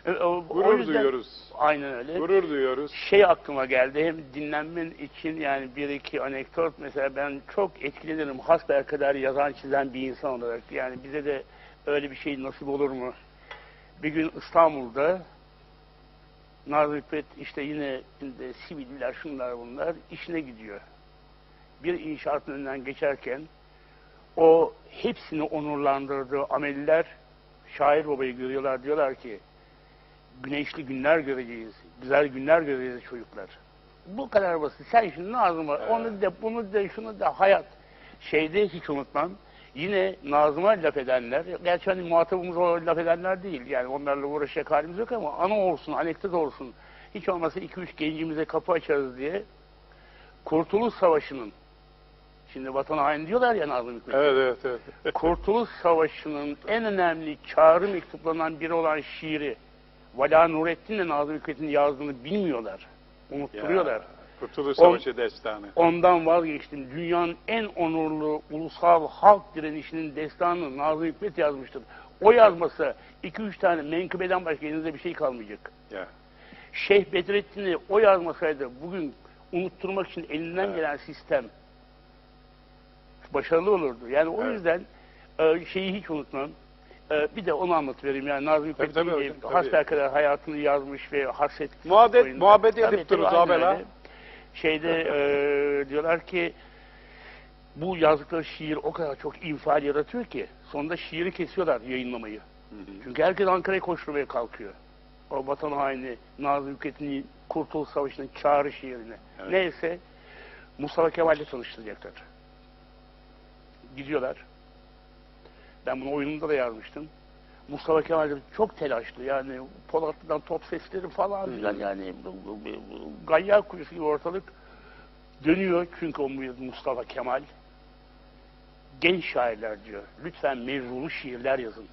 Speaker 5: o
Speaker 6: Gurur
Speaker 5: yüzden-
Speaker 6: duyuyoruz.
Speaker 5: Aynen öyle.
Speaker 6: Gurur duyuyoruz.
Speaker 5: Şey aklıma geldi hem dinlenmen için yani bir iki anekdot mesela ben çok etkilenirim hasbel kadar yazan çizen bir insan olarak. Yani bize de öyle bir şey nasip olur mu? Bir gün İstanbul'da Nazım Hikmet işte yine de siviller şunlar bunlar işine gidiyor. Bir inşaatın önünden geçerken o hepsini onurlandırdığı ameliler şair babayı görüyorlar diyorlar ki güneşli günler göreceğiz, güzel günler göreceğiz çocuklar. Bu kadar basit. Sen şimdi Nazım'a onu de bunu de şunu da hayat şeyde hiç unutmam. Yine Nazım'a laf edenler, gerçi hani muhatabımız o laf edenler değil. Yani onlarla uğraşacak halimiz yok ama ana olsun, anekdot olsun. Hiç olmazsa iki üç gencimize kapı açarız diye Kurtuluş Savaşı'nın Şimdi vatan haini diyorlar ya Nazım Hikmet.
Speaker 6: Evet, evet, evet.
Speaker 5: Kurtuluş Savaşı'nın en önemli çağrı mektuplarından biri olan şiiri Vala Nurettin'le Nazım Hikmet'in yazdığını bilmiyorlar. Unutturuyorlar.
Speaker 6: Ya. Kurtuluş
Speaker 5: On-
Speaker 6: Savaşı destanı.
Speaker 5: Ondan vazgeçtim. Dünyanın en onurlu ulusal halk direnişinin destanını Nazım Hikmet yazmıştır. O yazmasa 2-3 tane menkıbeden başka elinizde bir şey kalmayacak.
Speaker 6: Ya.
Speaker 5: Şeyh Bedrettin'i o yazmasaydı bugün unutturmak için elinden
Speaker 6: Evet.
Speaker 5: gelen sistem başarılı olurdu. Yani o
Speaker 6: Evet.
Speaker 5: yüzden e, şeyi hiç unutmam. E, bir de onu anlatıvereyim. Yani Nazım Hikmet
Speaker 6: tabii tabii.
Speaker 5: hasbelkader hayatını yazmış ve haset
Speaker 6: Muhabbet,
Speaker 5: oyunda.
Speaker 6: muhabbet edip dururuz
Speaker 5: öyle. Şeyde e, diyorlar ki bu yazdıkları şiir o kadar çok infial yaratıyor ki sonunda şiiri kesiyorlar yayınlamayı. Çünkü herkes Ankara'ya koşturmaya kalkıyor. O vatan haini Nazım Hikmet'in Kurtuluş Savaşı'nın çağrı şiirine.
Speaker 6: Evet.
Speaker 5: Neyse Mustafa Kemal'le tanıştıracaklar. Gidiyorlar. Ben bunu oyununda da yazmıştım. Mustafa Kemal çok telaşlı yani Polatlı'dan top sesleri falan filan yani gayyar kuyusu gibi ortalık dönüyor çünkü o Mustafa Kemal genç şairler diyor. Lütfen mevzulu şiirler yazın.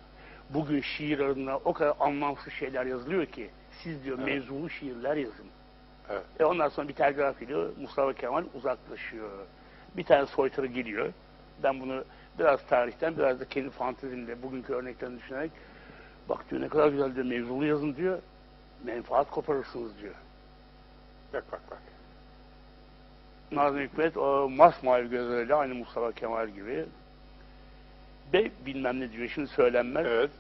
Speaker 5: Bugün şiir adına o kadar anlamsız şeyler yazılıyor ki siz diyor
Speaker 6: Evet.
Speaker 5: mevzulu şiirler yazın.
Speaker 6: Evet.
Speaker 5: E ondan sonra bir telgraf geliyor. Mustafa Kemal uzaklaşıyor. Bir tane soytarı geliyor. Ben bunu biraz tarihten biraz da kendi fantezimle bugünkü örneklerini düşünerek bak diyor ne kadar güzel diyor mevzulu yazın diyor. Menfaat koparırsınız diyor.
Speaker 6: Bak bak bak.
Speaker 5: Nazım Hikmet o masmavi gözleriyle aynı Mustafa Kemal gibi ve bilmem ne diyor şimdi söylenmez.
Speaker 6: Evet.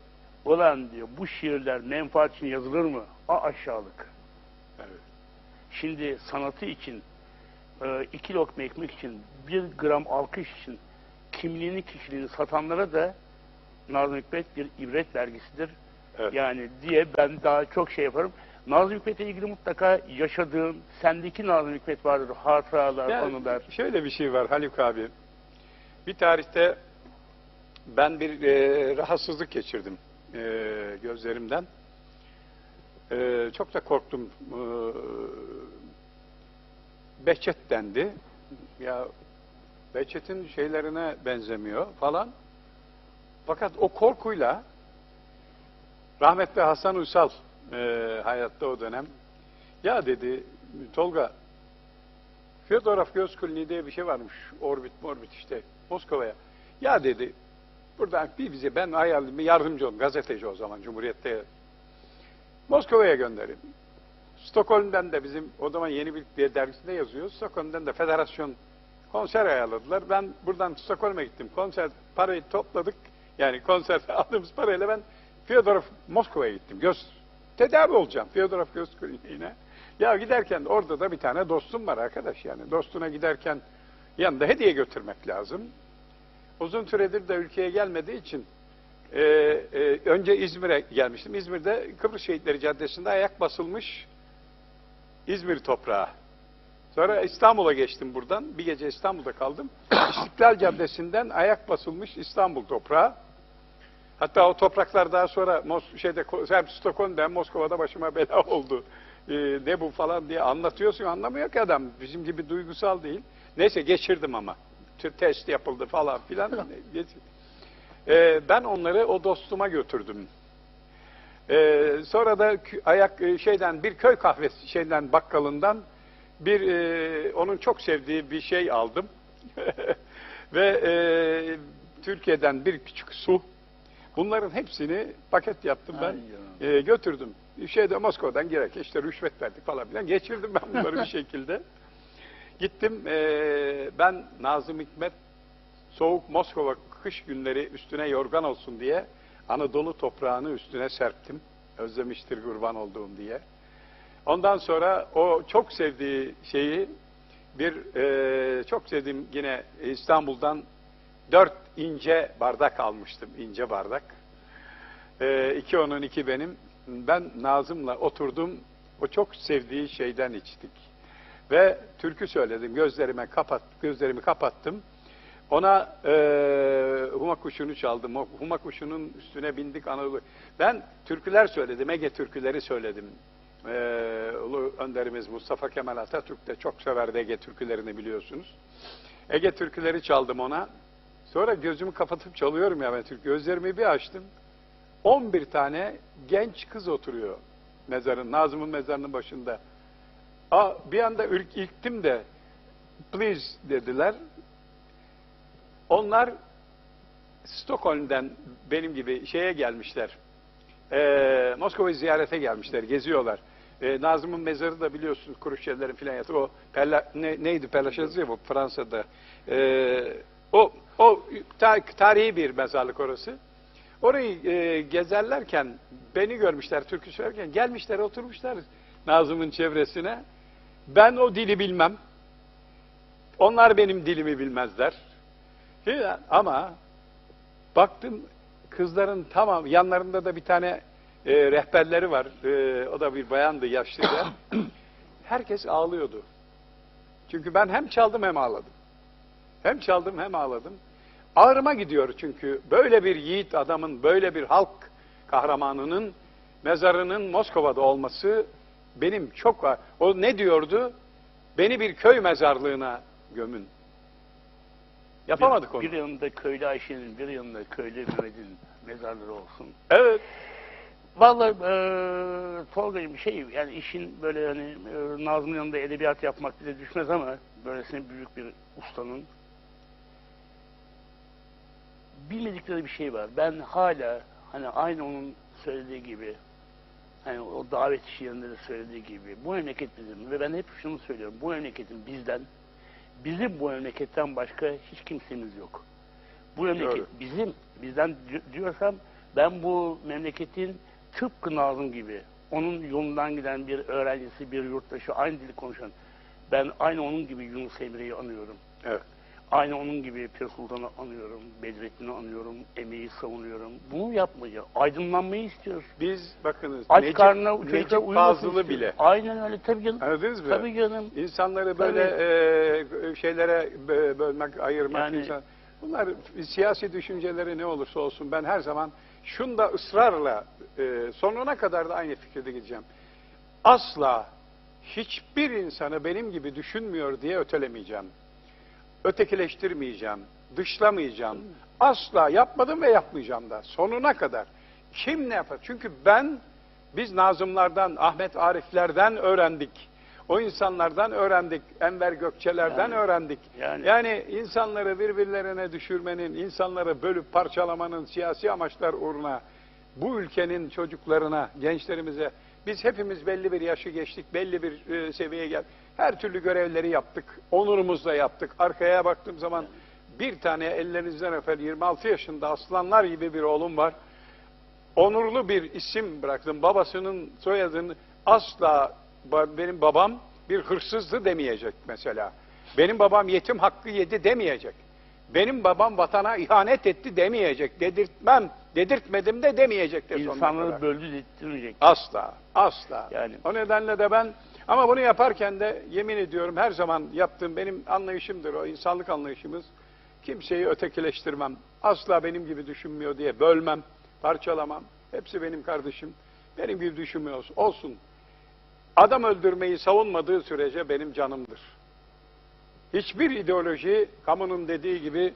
Speaker 5: Ulan diyor bu şiirler menfaat için yazılır mı? A aşağılık.
Speaker 6: Evet.
Speaker 5: Şimdi sanatı için, e, iki lokma ekmek için, bir gram alkış için kimliğini, kişiliğini satanlara da Nazım Hikmet bir ibret vergisidir.
Speaker 6: Evet.
Speaker 5: Yani diye ben daha çok şey yaparım. Nazım Hikmet'le ilgili mutlaka yaşadığım, sendeki Nazım Hikmet vardır, hatıralar,
Speaker 6: Yani
Speaker 5: anılar.
Speaker 6: şöyle bir şey var Haluk abi. Bir tarihte ben bir e, rahatsızlık geçirdim e, gözlerimden. E, çok da korktum. E, Behçet dendi. Ya Behçet'in şeylerine benzemiyor falan. Fakat o korkuyla rahmetli Hasan Uysal e, hayatta o dönem ya dedi Tolga Fyodorov Gözkulni diye bir şey varmış. Orbit morbit işte Moskova'ya. Ya dedi buradan bir bize ben hayalimi yardımcı olun. Gazeteci o zaman Cumhuriyet'te. Moskova'ya gönderin. Stockholm'den de bizim o zaman yeni bir diye dergisinde yazıyor. Stockholm'den de federasyon konser ayarladılar. Ben buradan Stockholm'a gittim. Konser parayı topladık. Yani konserde aldığımız parayla ben Fyodorov Moskova'ya gittim. Göz tedavi olacağım. Fyodorov Gözkulni'ne. Ya giderken orada da bir tane dostum var arkadaş yani. Dostuna giderken yanında hediye götürmek lazım. Uzun süredir de ülkeye gelmediği için e, e, önce İzmir'e gelmiştim. İzmir'de Kıbrıs Şehitleri Caddesi'nde ayak basılmış İzmir toprağı. Sonra İstanbul'a geçtim buradan. Bir gece İstanbul'da kaldım. İstiklal Caddesi'nden ayak basılmış İstanbul toprağı. Hatta o topraklar daha sonra Mos şeyde Serb Stockholm'da Moskova'da başıma bela oldu. Ee, ne bu falan diye anlatıyorsun anlamıyor ki adam. Bizim gibi duygusal değil. Neyse geçirdim ama. Test yapıldı falan filan. Ee, ben onları o dostuma götürdüm. Ee, sonra da ayak e, şeyden bir köy kahvesi şeyden bakkalından bir e, onun çok sevdiği bir şey aldım. Ve e, Türkiye'den bir küçük su. Bunların hepsini paket yaptım ben. E, götürdüm. Şeyde Moskova'dan gerek işte rüşvet verdik falan filan. Geçirdim ben bunları bir şekilde. Gittim e, ben Nazım Hikmet soğuk Moskova kış günleri üstüne yorgan olsun diye Anadolu toprağını üstüne serptim. Özlemiştir kurban olduğum diye. Ondan sonra o çok sevdiği şeyi bir e, çok sevdiğim yine İstanbul'dan dört ince bardak almıştım. ince bardak. E, iki onun iki benim. Ben Nazım'la oturdum. O çok sevdiği şeyden içtik. Ve türkü söyledim. Gözlerime kapat, gözlerimi kapattım. Ona e, huma kuşunu çaldım. Huma kuşunun üstüne bindik Anadolu. Ben türküler söyledim. Ege türküleri söyledim. E, Ulu önderimiz Mustafa Kemal Atatürk de çok severdi Ege türkülerini biliyorsunuz. Ege türküleri çaldım ona. Sonra gözümü kapatıp çalıyorum ya ben türkü. Gözlerimi bir açtım. 11 tane genç kız oturuyor mezarın, Nazım'ın mezarının başında. Aa, bir anda ürk, ilktim de please dediler. Onlar Stockholm'den benim gibi şeye gelmişler. Ee, Moskova'yı ziyarete gelmişler, geziyorlar. Ee, Nazım'ın mezarı da biliyorsunuz Kuruşçelerin filan yatı. O Perla, ne, neydi Perlaşazı ya bu Fransa'da. Ee, o o ta- tarihi bir mezarlık orası. Orayı e, gezerlerken beni görmüşler türkü söylerken gelmişler oturmuşlar Nazım'ın çevresine. Ben o dili bilmem. Onlar benim dilimi bilmezler. Ama baktım kızların tamam yanlarında da bir tane e, rehberleri var. E, o da bir bayandı yaşlıca. Herkes ağlıyordu. Çünkü ben hem çaldım hem ağladım. Hem çaldım hem ağladım. Ağrıma gidiyor çünkü böyle bir yiğit adamın, böyle bir halk kahramanının mezarının Moskova'da olması benim çok var. O ne diyordu? Beni bir köy mezarlığına gömün. Yapamadık
Speaker 5: bir,
Speaker 6: onu.
Speaker 5: Bir yanında köylü Ayşe'nin, bir yanında köylü Mehmet'in mezarları olsun.
Speaker 6: Evet.
Speaker 5: Vallahi eee Tolga'cığım şey yani işin böyle hani eee, Nazım'ın yanında edebiyat yapmak bize düşmez ama böylesine büyük bir ustanın bilmedikleri bir şey var. Ben hala hani aynı onun söylediği gibi hani o davet şiirinde de söylediği gibi bu memleket bizim ve ben hep şunu söylüyorum bu memleketin bizden bizim bu memleketten başka hiç kimsemiz yok. Bu memleket
Speaker 6: Doğru.
Speaker 5: bizim bizden di- diyorsam ben bu memleketin tıpkı Nazım gibi onun yolundan giden bir öğrencisi, bir yurttaşı, aynı dili konuşan ben aynı onun gibi Yunus Emre'yi anıyorum.
Speaker 6: Evet.
Speaker 5: Aynı onun gibi Pir Sultan'ı anıyorum, Bedrettin'i anıyorum, emeği savunuyorum. Bunu yapmayı, aydınlanmayı istiyoruz.
Speaker 6: Biz bakınız
Speaker 5: Aç
Speaker 6: Necip,
Speaker 5: karnına
Speaker 6: Necip Fazıl'ı bile.
Speaker 5: Aynen öyle tabii canım.
Speaker 6: Anladınız mı?
Speaker 5: Tabii canım.
Speaker 6: İnsanları böyle e, şeylere bö- bölmek, ayırmak.
Speaker 5: Yani-
Speaker 6: insan. Bunlar siyasi düşünceleri ne olursa olsun ben her zaman şunda ısrarla e, sonuna kadar da aynı fikirde gideceğim. Asla hiçbir insanı benim gibi düşünmüyor diye ötelemeyeceğim. Ötekileştirmeyeceğim, dışlamayacağım. Asla yapmadım ve yapmayacağım da sonuna kadar. Kim ne yapar? Çünkü ben biz Nazımlardan, Ahmet Ariflerden öğrendik. O insanlardan öğrendik. Enver Gökçelerden
Speaker 5: Yani-
Speaker 6: öğrendik.
Speaker 5: yani-
Speaker 6: Yani insanları birbirlerine düşürmenin, insanları bölüp parçalamanın siyasi amaçlar uğruna bu ülkenin çocuklarına, gençlerimize biz hepimiz belli bir yaşı geçtik, belli bir e, seviyeye geldik. Her türlü görevleri yaptık, onurumuzla yaptık. Arkaya baktığım zaman bir tane ellerinizden öper 26 yaşında aslanlar gibi bir oğlum var. Onurlu bir isim bıraktım. Babasının soyadını asla benim babam bir hırsızdı demeyecek mesela. Benim babam yetim hakkı yedi demeyecek. Benim babam vatana ihanet etti demeyecek. Dedirtmem, dedirtmedim de demeyecektir
Speaker 5: İnsanları böldü dedirtmeyecek.
Speaker 6: Asla, asla.
Speaker 5: Yani.
Speaker 6: O nedenle de ben ama bunu yaparken de yemin ediyorum her zaman yaptığım benim anlayışımdır o insanlık anlayışımız. Kimseyi ötekileştirmem. Asla benim gibi düşünmüyor diye bölmem, parçalamam. Hepsi benim kardeşim. Benim gibi düşünmüyor olsun. Adam öldürmeyi savunmadığı sürece benim canımdır. Hiçbir ideoloji, kamunun dediği gibi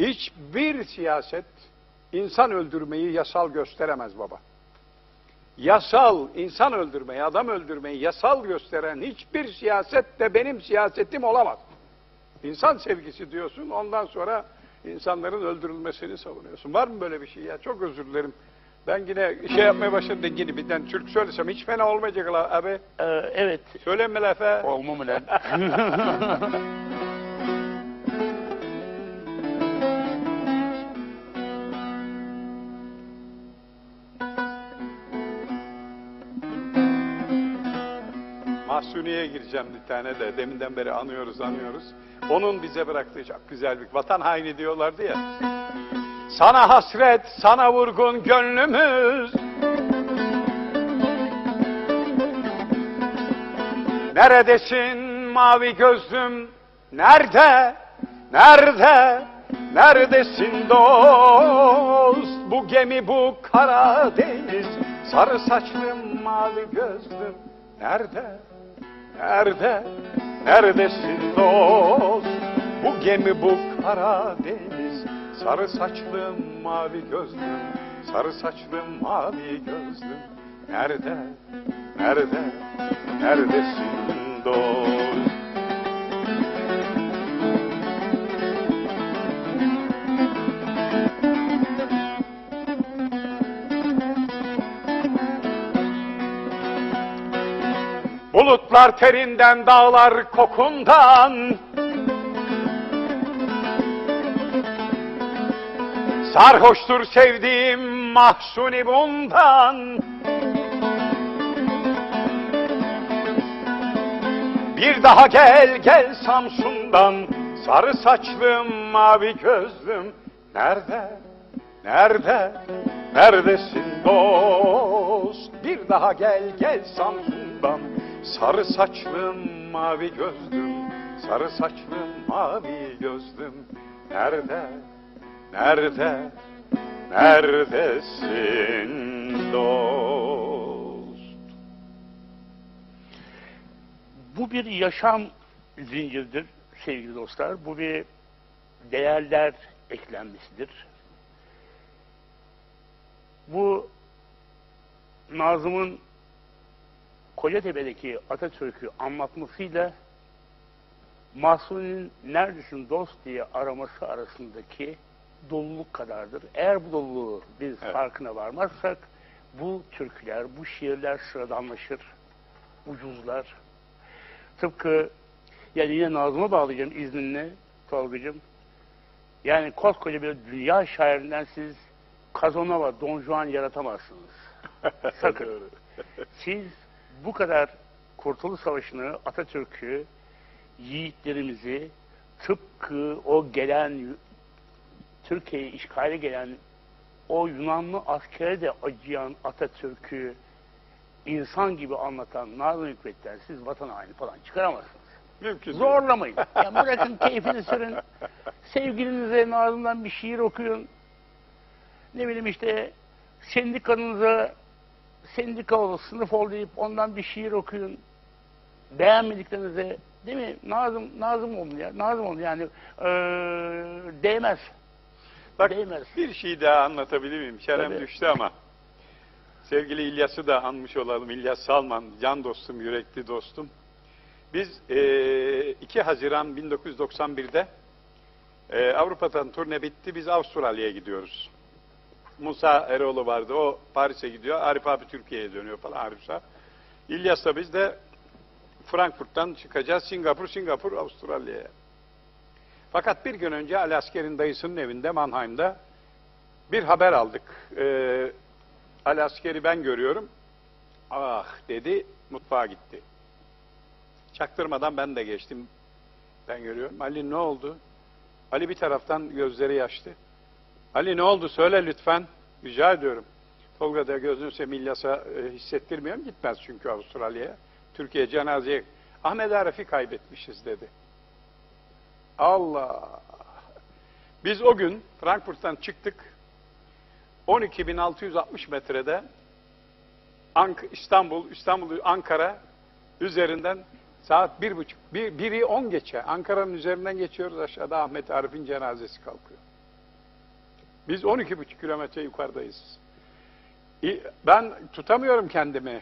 Speaker 6: hiçbir siyaset insan öldürmeyi yasal gösteremez baba. Yasal, insan öldürmeyi, adam öldürmeyi yasal gösteren hiçbir siyaset de benim siyasetim olamaz. İnsan sevgisi diyorsun, ondan sonra insanların öldürülmesini savunuyorsun. Var mı böyle bir şey ya? Çok özür dilerim. Ben yine şey yapmaya başladım da yine birden Türk söylesem hiç fena olmayacak la abi.
Speaker 5: Ee, evet.
Speaker 6: Söyleme lafe.
Speaker 5: Olma mı lan?
Speaker 6: Mahsuni'ye gireceğim bir tane de. Deminden beri anıyoruz, anıyoruz. Onun bize bıraktığı çok güzel bir vatan haini diyorlardı ya. Sana hasret, sana vurgun gönlümüz. Neredesin mavi gözlüm? Nerede? Nerede? Neredesin dost? Bu gemi bu Karadeniz. Sarı saçlım mavi gözlüm. Nerede? Nerede? Neredesin dost? Bu gemi bu Karadeniz. Sarı saçlım mavi gözlüm. Sarı saçlım mavi gözlüm. Nerede, nerede, neredesin dost? Bulutlar terinden, dağlar kokundan Sarhoştur sevdiğim mahsuni bundan. Bir daha gel gel Samsun'dan. Sarı saçlım mavi gözlüm. Nerede, nerede, neredesin dost? Bir daha gel gel Samsun'dan. Sarı saçlım mavi gözlüm. Sarı saçlım mavi gözlüm. Nerede, nerede, neredesin dost
Speaker 5: Bu bir yaşam zinciridir sevgili dostlar. Bu bir değerler eklenmesidir. Bu Nazım'ın Kocatepe'deki Atatürk'ü anlatmasıyla Mahsuni'nin neredesin dost diye araması arasındaki doluluk kadardır. Eğer bu doluluğu biz
Speaker 6: Evet.
Speaker 5: farkına varmazsak bu türküler, bu şiirler sıradanlaşır, ucuzlar. Tıpkı yani yine Nazım'a bağlayacağım izninle Tolga'cığım. Yani koskoca bir dünya şairinden siz Casanova, Don Juan yaratamazsınız. Sakın. Siz bu kadar Kurtuluş Savaşı'nı, Atatürk'ü, yiğitlerimizi tıpkı o gelen Türkiye'yi işgale gelen o Yunanlı askere de acıyan Atatürk'ü insan gibi anlatan Nazım Hikmet'ten siz vatan haini falan çıkaramazsınız.
Speaker 6: Mümkün.
Speaker 5: Zorlamayın. Yani bırakın keyfini sürün. Sevgilinize Nazım'dan bir şiir okuyun. Ne bileyim işte sendikanıza sendika ol, sınıf ol deyip ondan bir şiir okuyun. Beğenmediklerinize değil mi? Nazım, Nazım olun ya. Nazım olun yani. Ee, değmez.
Speaker 6: Bak
Speaker 5: Değmez.
Speaker 6: bir şey daha anlatabilir miyim? Şerem
Speaker 5: Tabii.
Speaker 6: düştü ama. Sevgili İlyas'ı da anmış olalım. İlyas Salman, can dostum, yürekli dostum. Biz eee 2 Haziran 1991'de eee, Avrupa'dan turne bitti. Biz Avustralya'ya gidiyoruz. Musa Eroğlu vardı. O Paris'e gidiyor. Arif abi Türkiye'ye dönüyor falan Arif'sa. İlyas'la biz de Frankfurt'tan çıkacağız. Singapur, Singapur, Avustralya'ya. Fakat bir gün önce Ali Asker'in dayısının evinde Mannheim'da bir haber aldık. Ee, Ali Asker'i ben görüyorum. Ah dedi mutfağa gitti. Çaktırmadan ben de geçtim. Ben görüyorum. Ali ne oldu? Ali bir taraftan gözleri yaşlı. Ali ne oldu söyle lütfen. Rica ediyorum. Tolga da gözünü seveyim İlyas'a e, hissettirmiyorum. Gitmez çünkü Avustralya'ya. Türkiye cenazeye. Ahmet Arif'i kaybetmişiz dedi. Allah! Biz o gün Frankfurt'tan çıktık. 12.660 metrede Ank İstanbul, İstanbul, Ankara üzerinden saat bir buçuk, bir, biri on geçe. Ankara'nın üzerinden geçiyoruz aşağıda Ahmet Arif'in cenazesi kalkıyor. Biz 12,5 kilometre yukarıdayız. Ben tutamıyorum kendimi.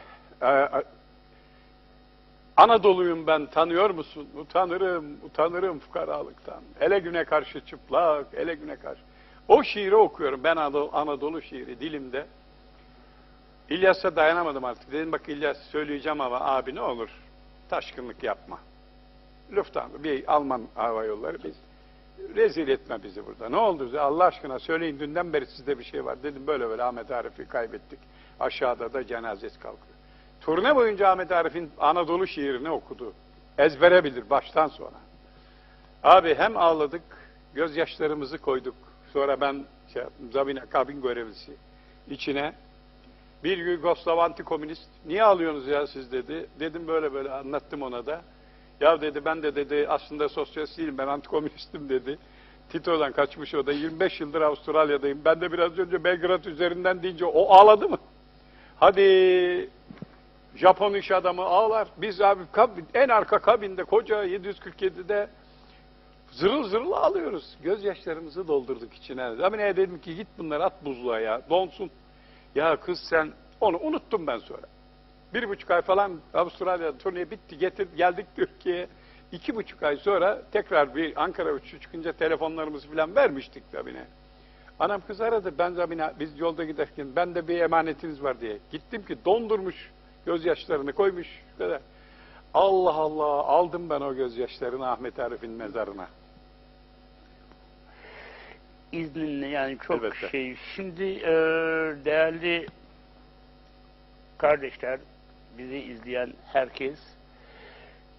Speaker 6: Anadolu'yum ben tanıyor musun? Utanırım, utanırım fukaralıktan. Ele güne karşı çıplak, ele güne karşı. O şiiri okuyorum ben Anadolu, şiiri dilimde. İlyas'a dayanamadım artık. Dedim bak İlyas söyleyeceğim ama abi ne olur taşkınlık yapma. Lufthansa bir Alman hava yolları biz rezil etme bizi burada. Ne oldu? Allah aşkına söyleyin dünden beri sizde bir şey var. Dedim böyle böyle Ahmet Arif'i kaybettik. Aşağıda da cenazesi kalkıyor. Turne boyunca Ahmet Arif'in Anadolu şiirini okudu. Ezbere bilir baştan sona. Abi hem ağladık, gözyaşlarımızı koyduk. Sonra ben şey, Zabine kabin görevlisi içine bir Yugoslav antikomünist niye ağlıyorsunuz ya siz dedi. Dedim böyle böyle anlattım ona da. Ya dedi ben de dedi aslında sosyalist değilim ben antikomünistim dedi. Tito'dan kaçmış o da 25 yıldır Avustralya'dayım. Ben de biraz önce Belgrad üzerinden deyince o ağladı mı? Hadi Japon iş adamı ağlar. Biz abi kabin, en arka kabinde koca 747'de zırıl zırıl ağlıyoruz. Gözyaşlarımızı doldurduk içine. Zamine'ye dedim ki git bunları at buzluğa ya. Donsun. Ya kız sen Onu unuttum ben sonra. Bir buçuk ay falan Avustralya'da turne bitti. Getir, geldik Türkiye'ye. İki buçuk ay sonra tekrar bir Ankara uçuşu çıkınca telefonlarımızı falan vermiştik tabii ne. Anam kız aradı. Ben Zabine biz yolda giderken ben de bir emanetiniz var diye. Gittim ki dondurmuş gözyaşlarını koymuş. Kadar. Allah Allah aldım ben o gözyaşlarını Ahmet Arif'in mezarına.
Speaker 5: İzninle yani çok
Speaker 6: Elbette.
Speaker 5: şey. Şimdi e, değerli kardeşler, bizi izleyen herkes,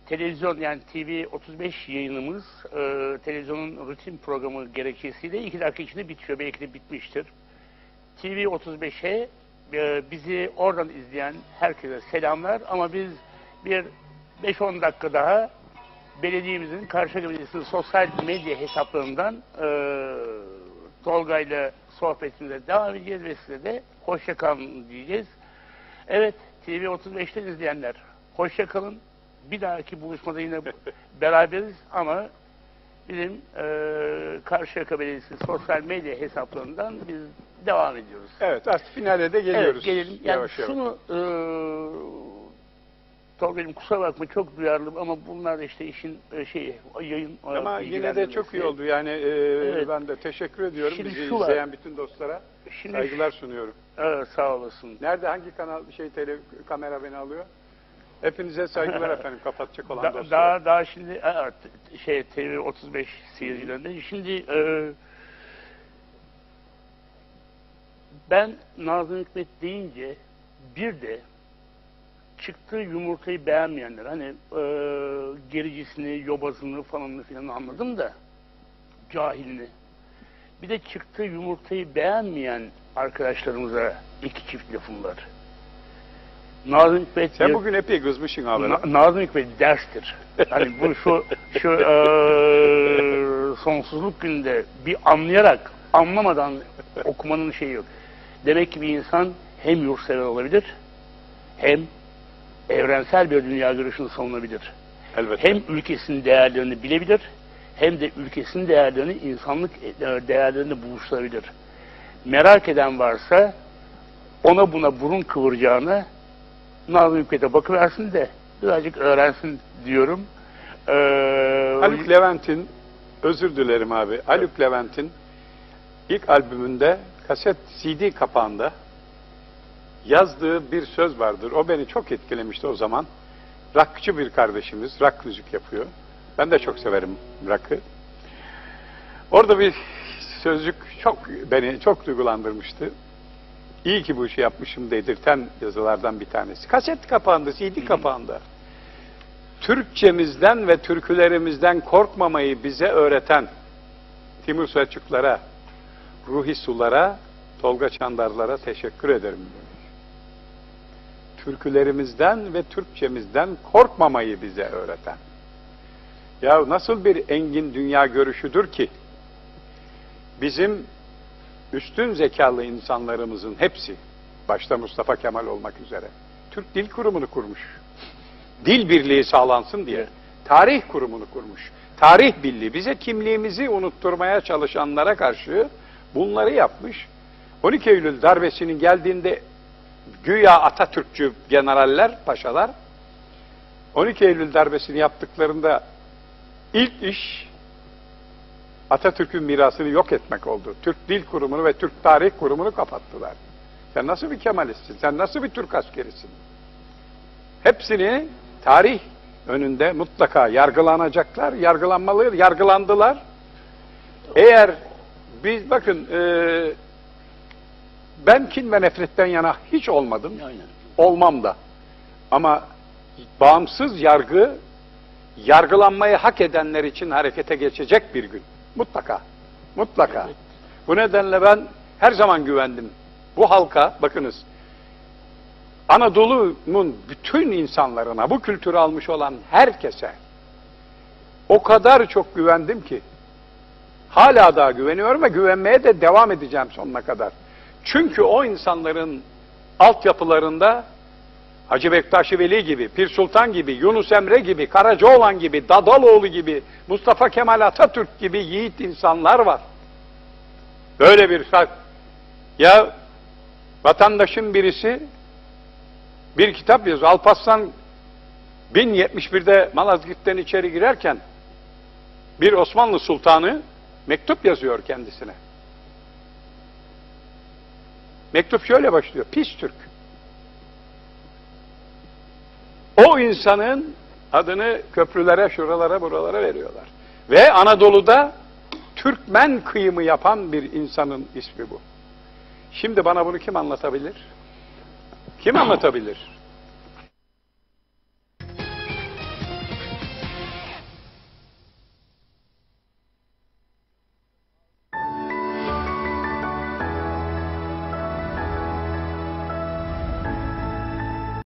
Speaker 5: televizyon yani TV 35 yayınımız e, televizyonun rutin programı gerekçesiyle iki dakika içinde bitiyor. Belki de bitmiştir. TV 35'e e, bizi oradan izleyen herkese selamlar ama biz bir 5-10 dakika daha belediyemizin Karşıyaka Belediyesi'nin sosyal medya hesaplarından e, Tolga ile sohbetimize devam edeceğiz ve size de hoşça kalın diyeceğiz. Evet TV 35'ten izleyenler hoşça kalın. Bir dahaki buluşmada yine beraberiz ama bizim e, Karşıyaka Belediyesi sosyal medya hesaplarından biz devam ediyoruz.
Speaker 6: Evet artık finale de geliyoruz.
Speaker 5: Evet gelelim. Yani
Speaker 6: Yavaş
Speaker 5: şunu e, Tolga'cığım kusura bakma çok duyarlıyım ama bunlar işte işin e, şeyi yayın e,
Speaker 6: Ama yine de çok iyi oldu. Yani e,
Speaker 5: Evet.
Speaker 6: ben de teşekkür ediyorum
Speaker 5: Şimdi
Speaker 6: bizi
Speaker 5: şu var.
Speaker 6: izleyen bütün dostlara.
Speaker 5: Şimdi
Speaker 6: Saygılar sunuyorum.
Speaker 5: Evet, sağ olasın.
Speaker 6: Nerede hangi kanal şey tele, kamera beni alıyor? Hepinize saygılar efendim kapatacak olan
Speaker 5: Da-
Speaker 6: dostlara.
Speaker 5: daha daha şimdi evet, şey TV 35 seyircilerinde. Şimdi e, ben Nazım Hikmet deyince bir de çıktığı yumurtayı beğenmeyenler hani e, gericisini, yobazını falanını filan anladım da cahilini. Bir de çıktığı yumurtayı beğenmeyen arkadaşlarımıza iki çift lafım var. Nazım Hikmet
Speaker 6: Sen
Speaker 5: ya-
Speaker 6: bugün epey kızmışsın abi.
Speaker 5: Na- Nazım Hikmet derstir. Hani bu şu şu eee, sonsuzluk günde bir anlayarak anlamadan okumanın şeyi yok. Demek ki bir insan hem yurtsever olabilir hem evrensel bir dünya görüşünü savunabilir.
Speaker 6: Elbette.
Speaker 5: Hem ülkesinin değerlerini bilebilir hem de ülkesinin değerlerini insanlık değerlerini buluşturabilir. Merak eden varsa ona buna burun kıvıracağına Nazım Hikmet'e bakıversin de birazcık öğrensin diyorum. Ee,
Speaker 6: Haluk Levent'in, özür dilerim abi, Haluk Levent'in ilk albümünde kaset CD kapağında yazdığı bir söz vardır. O beni çok etkilemişti o zaman. Rockçı bir kardeşimiz, rock müzik yapıyor. Ben de çok severim rock'ı. Orada bir sözcük çok beni çok duygulandırmıştı. İyi ki bu işi yapmışım dedirten yazılardan bir tanesi. Kaset kapağında, CD kapağında. Türkçemizden ve türkülerimizden korkmamayı bize öğreten Timur Selçuklara, Ruhi Sulara, Tolga Çandarlara teşekkür ederim. demiş. Türkülerimizden ve Türkçemizden korkmamayı bize öğreten. Ya nasıl bir engin dünya görüşüdür ki bizim üstün zekalı insanlarımızın hepsi, başta Mustafa Kemal olmak üzere, Türk Dil Kurumu'nu kurmuş. Dil birliği sağlansın diye. Tarih kurumunu kurmuş. Tarih birliği bize kimliğimizi unutturmaya çalışanlara karşı bunları yapmış. 12 Eylül darbesinin geldiğinde güya Atatürkçü generaller, paşalar 12 Eylül darbesini yaptıklarında ilk iş Atatürk'ün mirasını yok etmek oldu. Türk Dil Kurumu'nu ve Türk Tarih Kurumu'nu kapattılar. Sen nasıl bir Kemalistsin? Sen nasıl bir Türk askerisin? Hepsini tarih önünde mutlaka yargılanacaklar, yargılanmalı, yargılandılar. Eğer biz bakın e, ben kin ve nefretten yana hiç olmadım,
Speaker 5: Aynen.
Speaker 6: olmam da. Ama bağımsız yargı yargılanmayı hak edenler için harekete geçecek bir gün. Mutlaka. Mutlaka.
Speaker 5: Evet.
Speaker 6: Bu nedenle ben her zaman güvendim. Bu halka bakınız Anadolu'nun bütün insanlarına bu kültürü almış olan herkese o kadar çok güvendim ki hala daha güveniyorum ve güvenmeye de devam edeceğim sonuna kadar. Çünkü o insanların altyapılarında Hacı Bektaş Veli gibi, Pir Sultan gibi, Yunus Emre gibi, Karacaoğlan gibi, Dadaloğlu gibi, Mustafa Kemal Atatürk gibi yiğit insanlar var. Böyle bir fark. Ya vatandaşın birisi bir kitap yazıyor. Alparslan 1071'de Malazgirt'ten içeri girerken bir Osmanlı sultanı mektup yazıyor kendisine. Mektup şöyle başlıyor. Pis Türk. O insanın adını köprülere, şuralara, buralara veriyorlar. Ve Anadolu'da Türkmen kıyımı yapan bir insanın ismi bu. Şimdi bana bunu kim anlatabilir? Kim anlatabilir?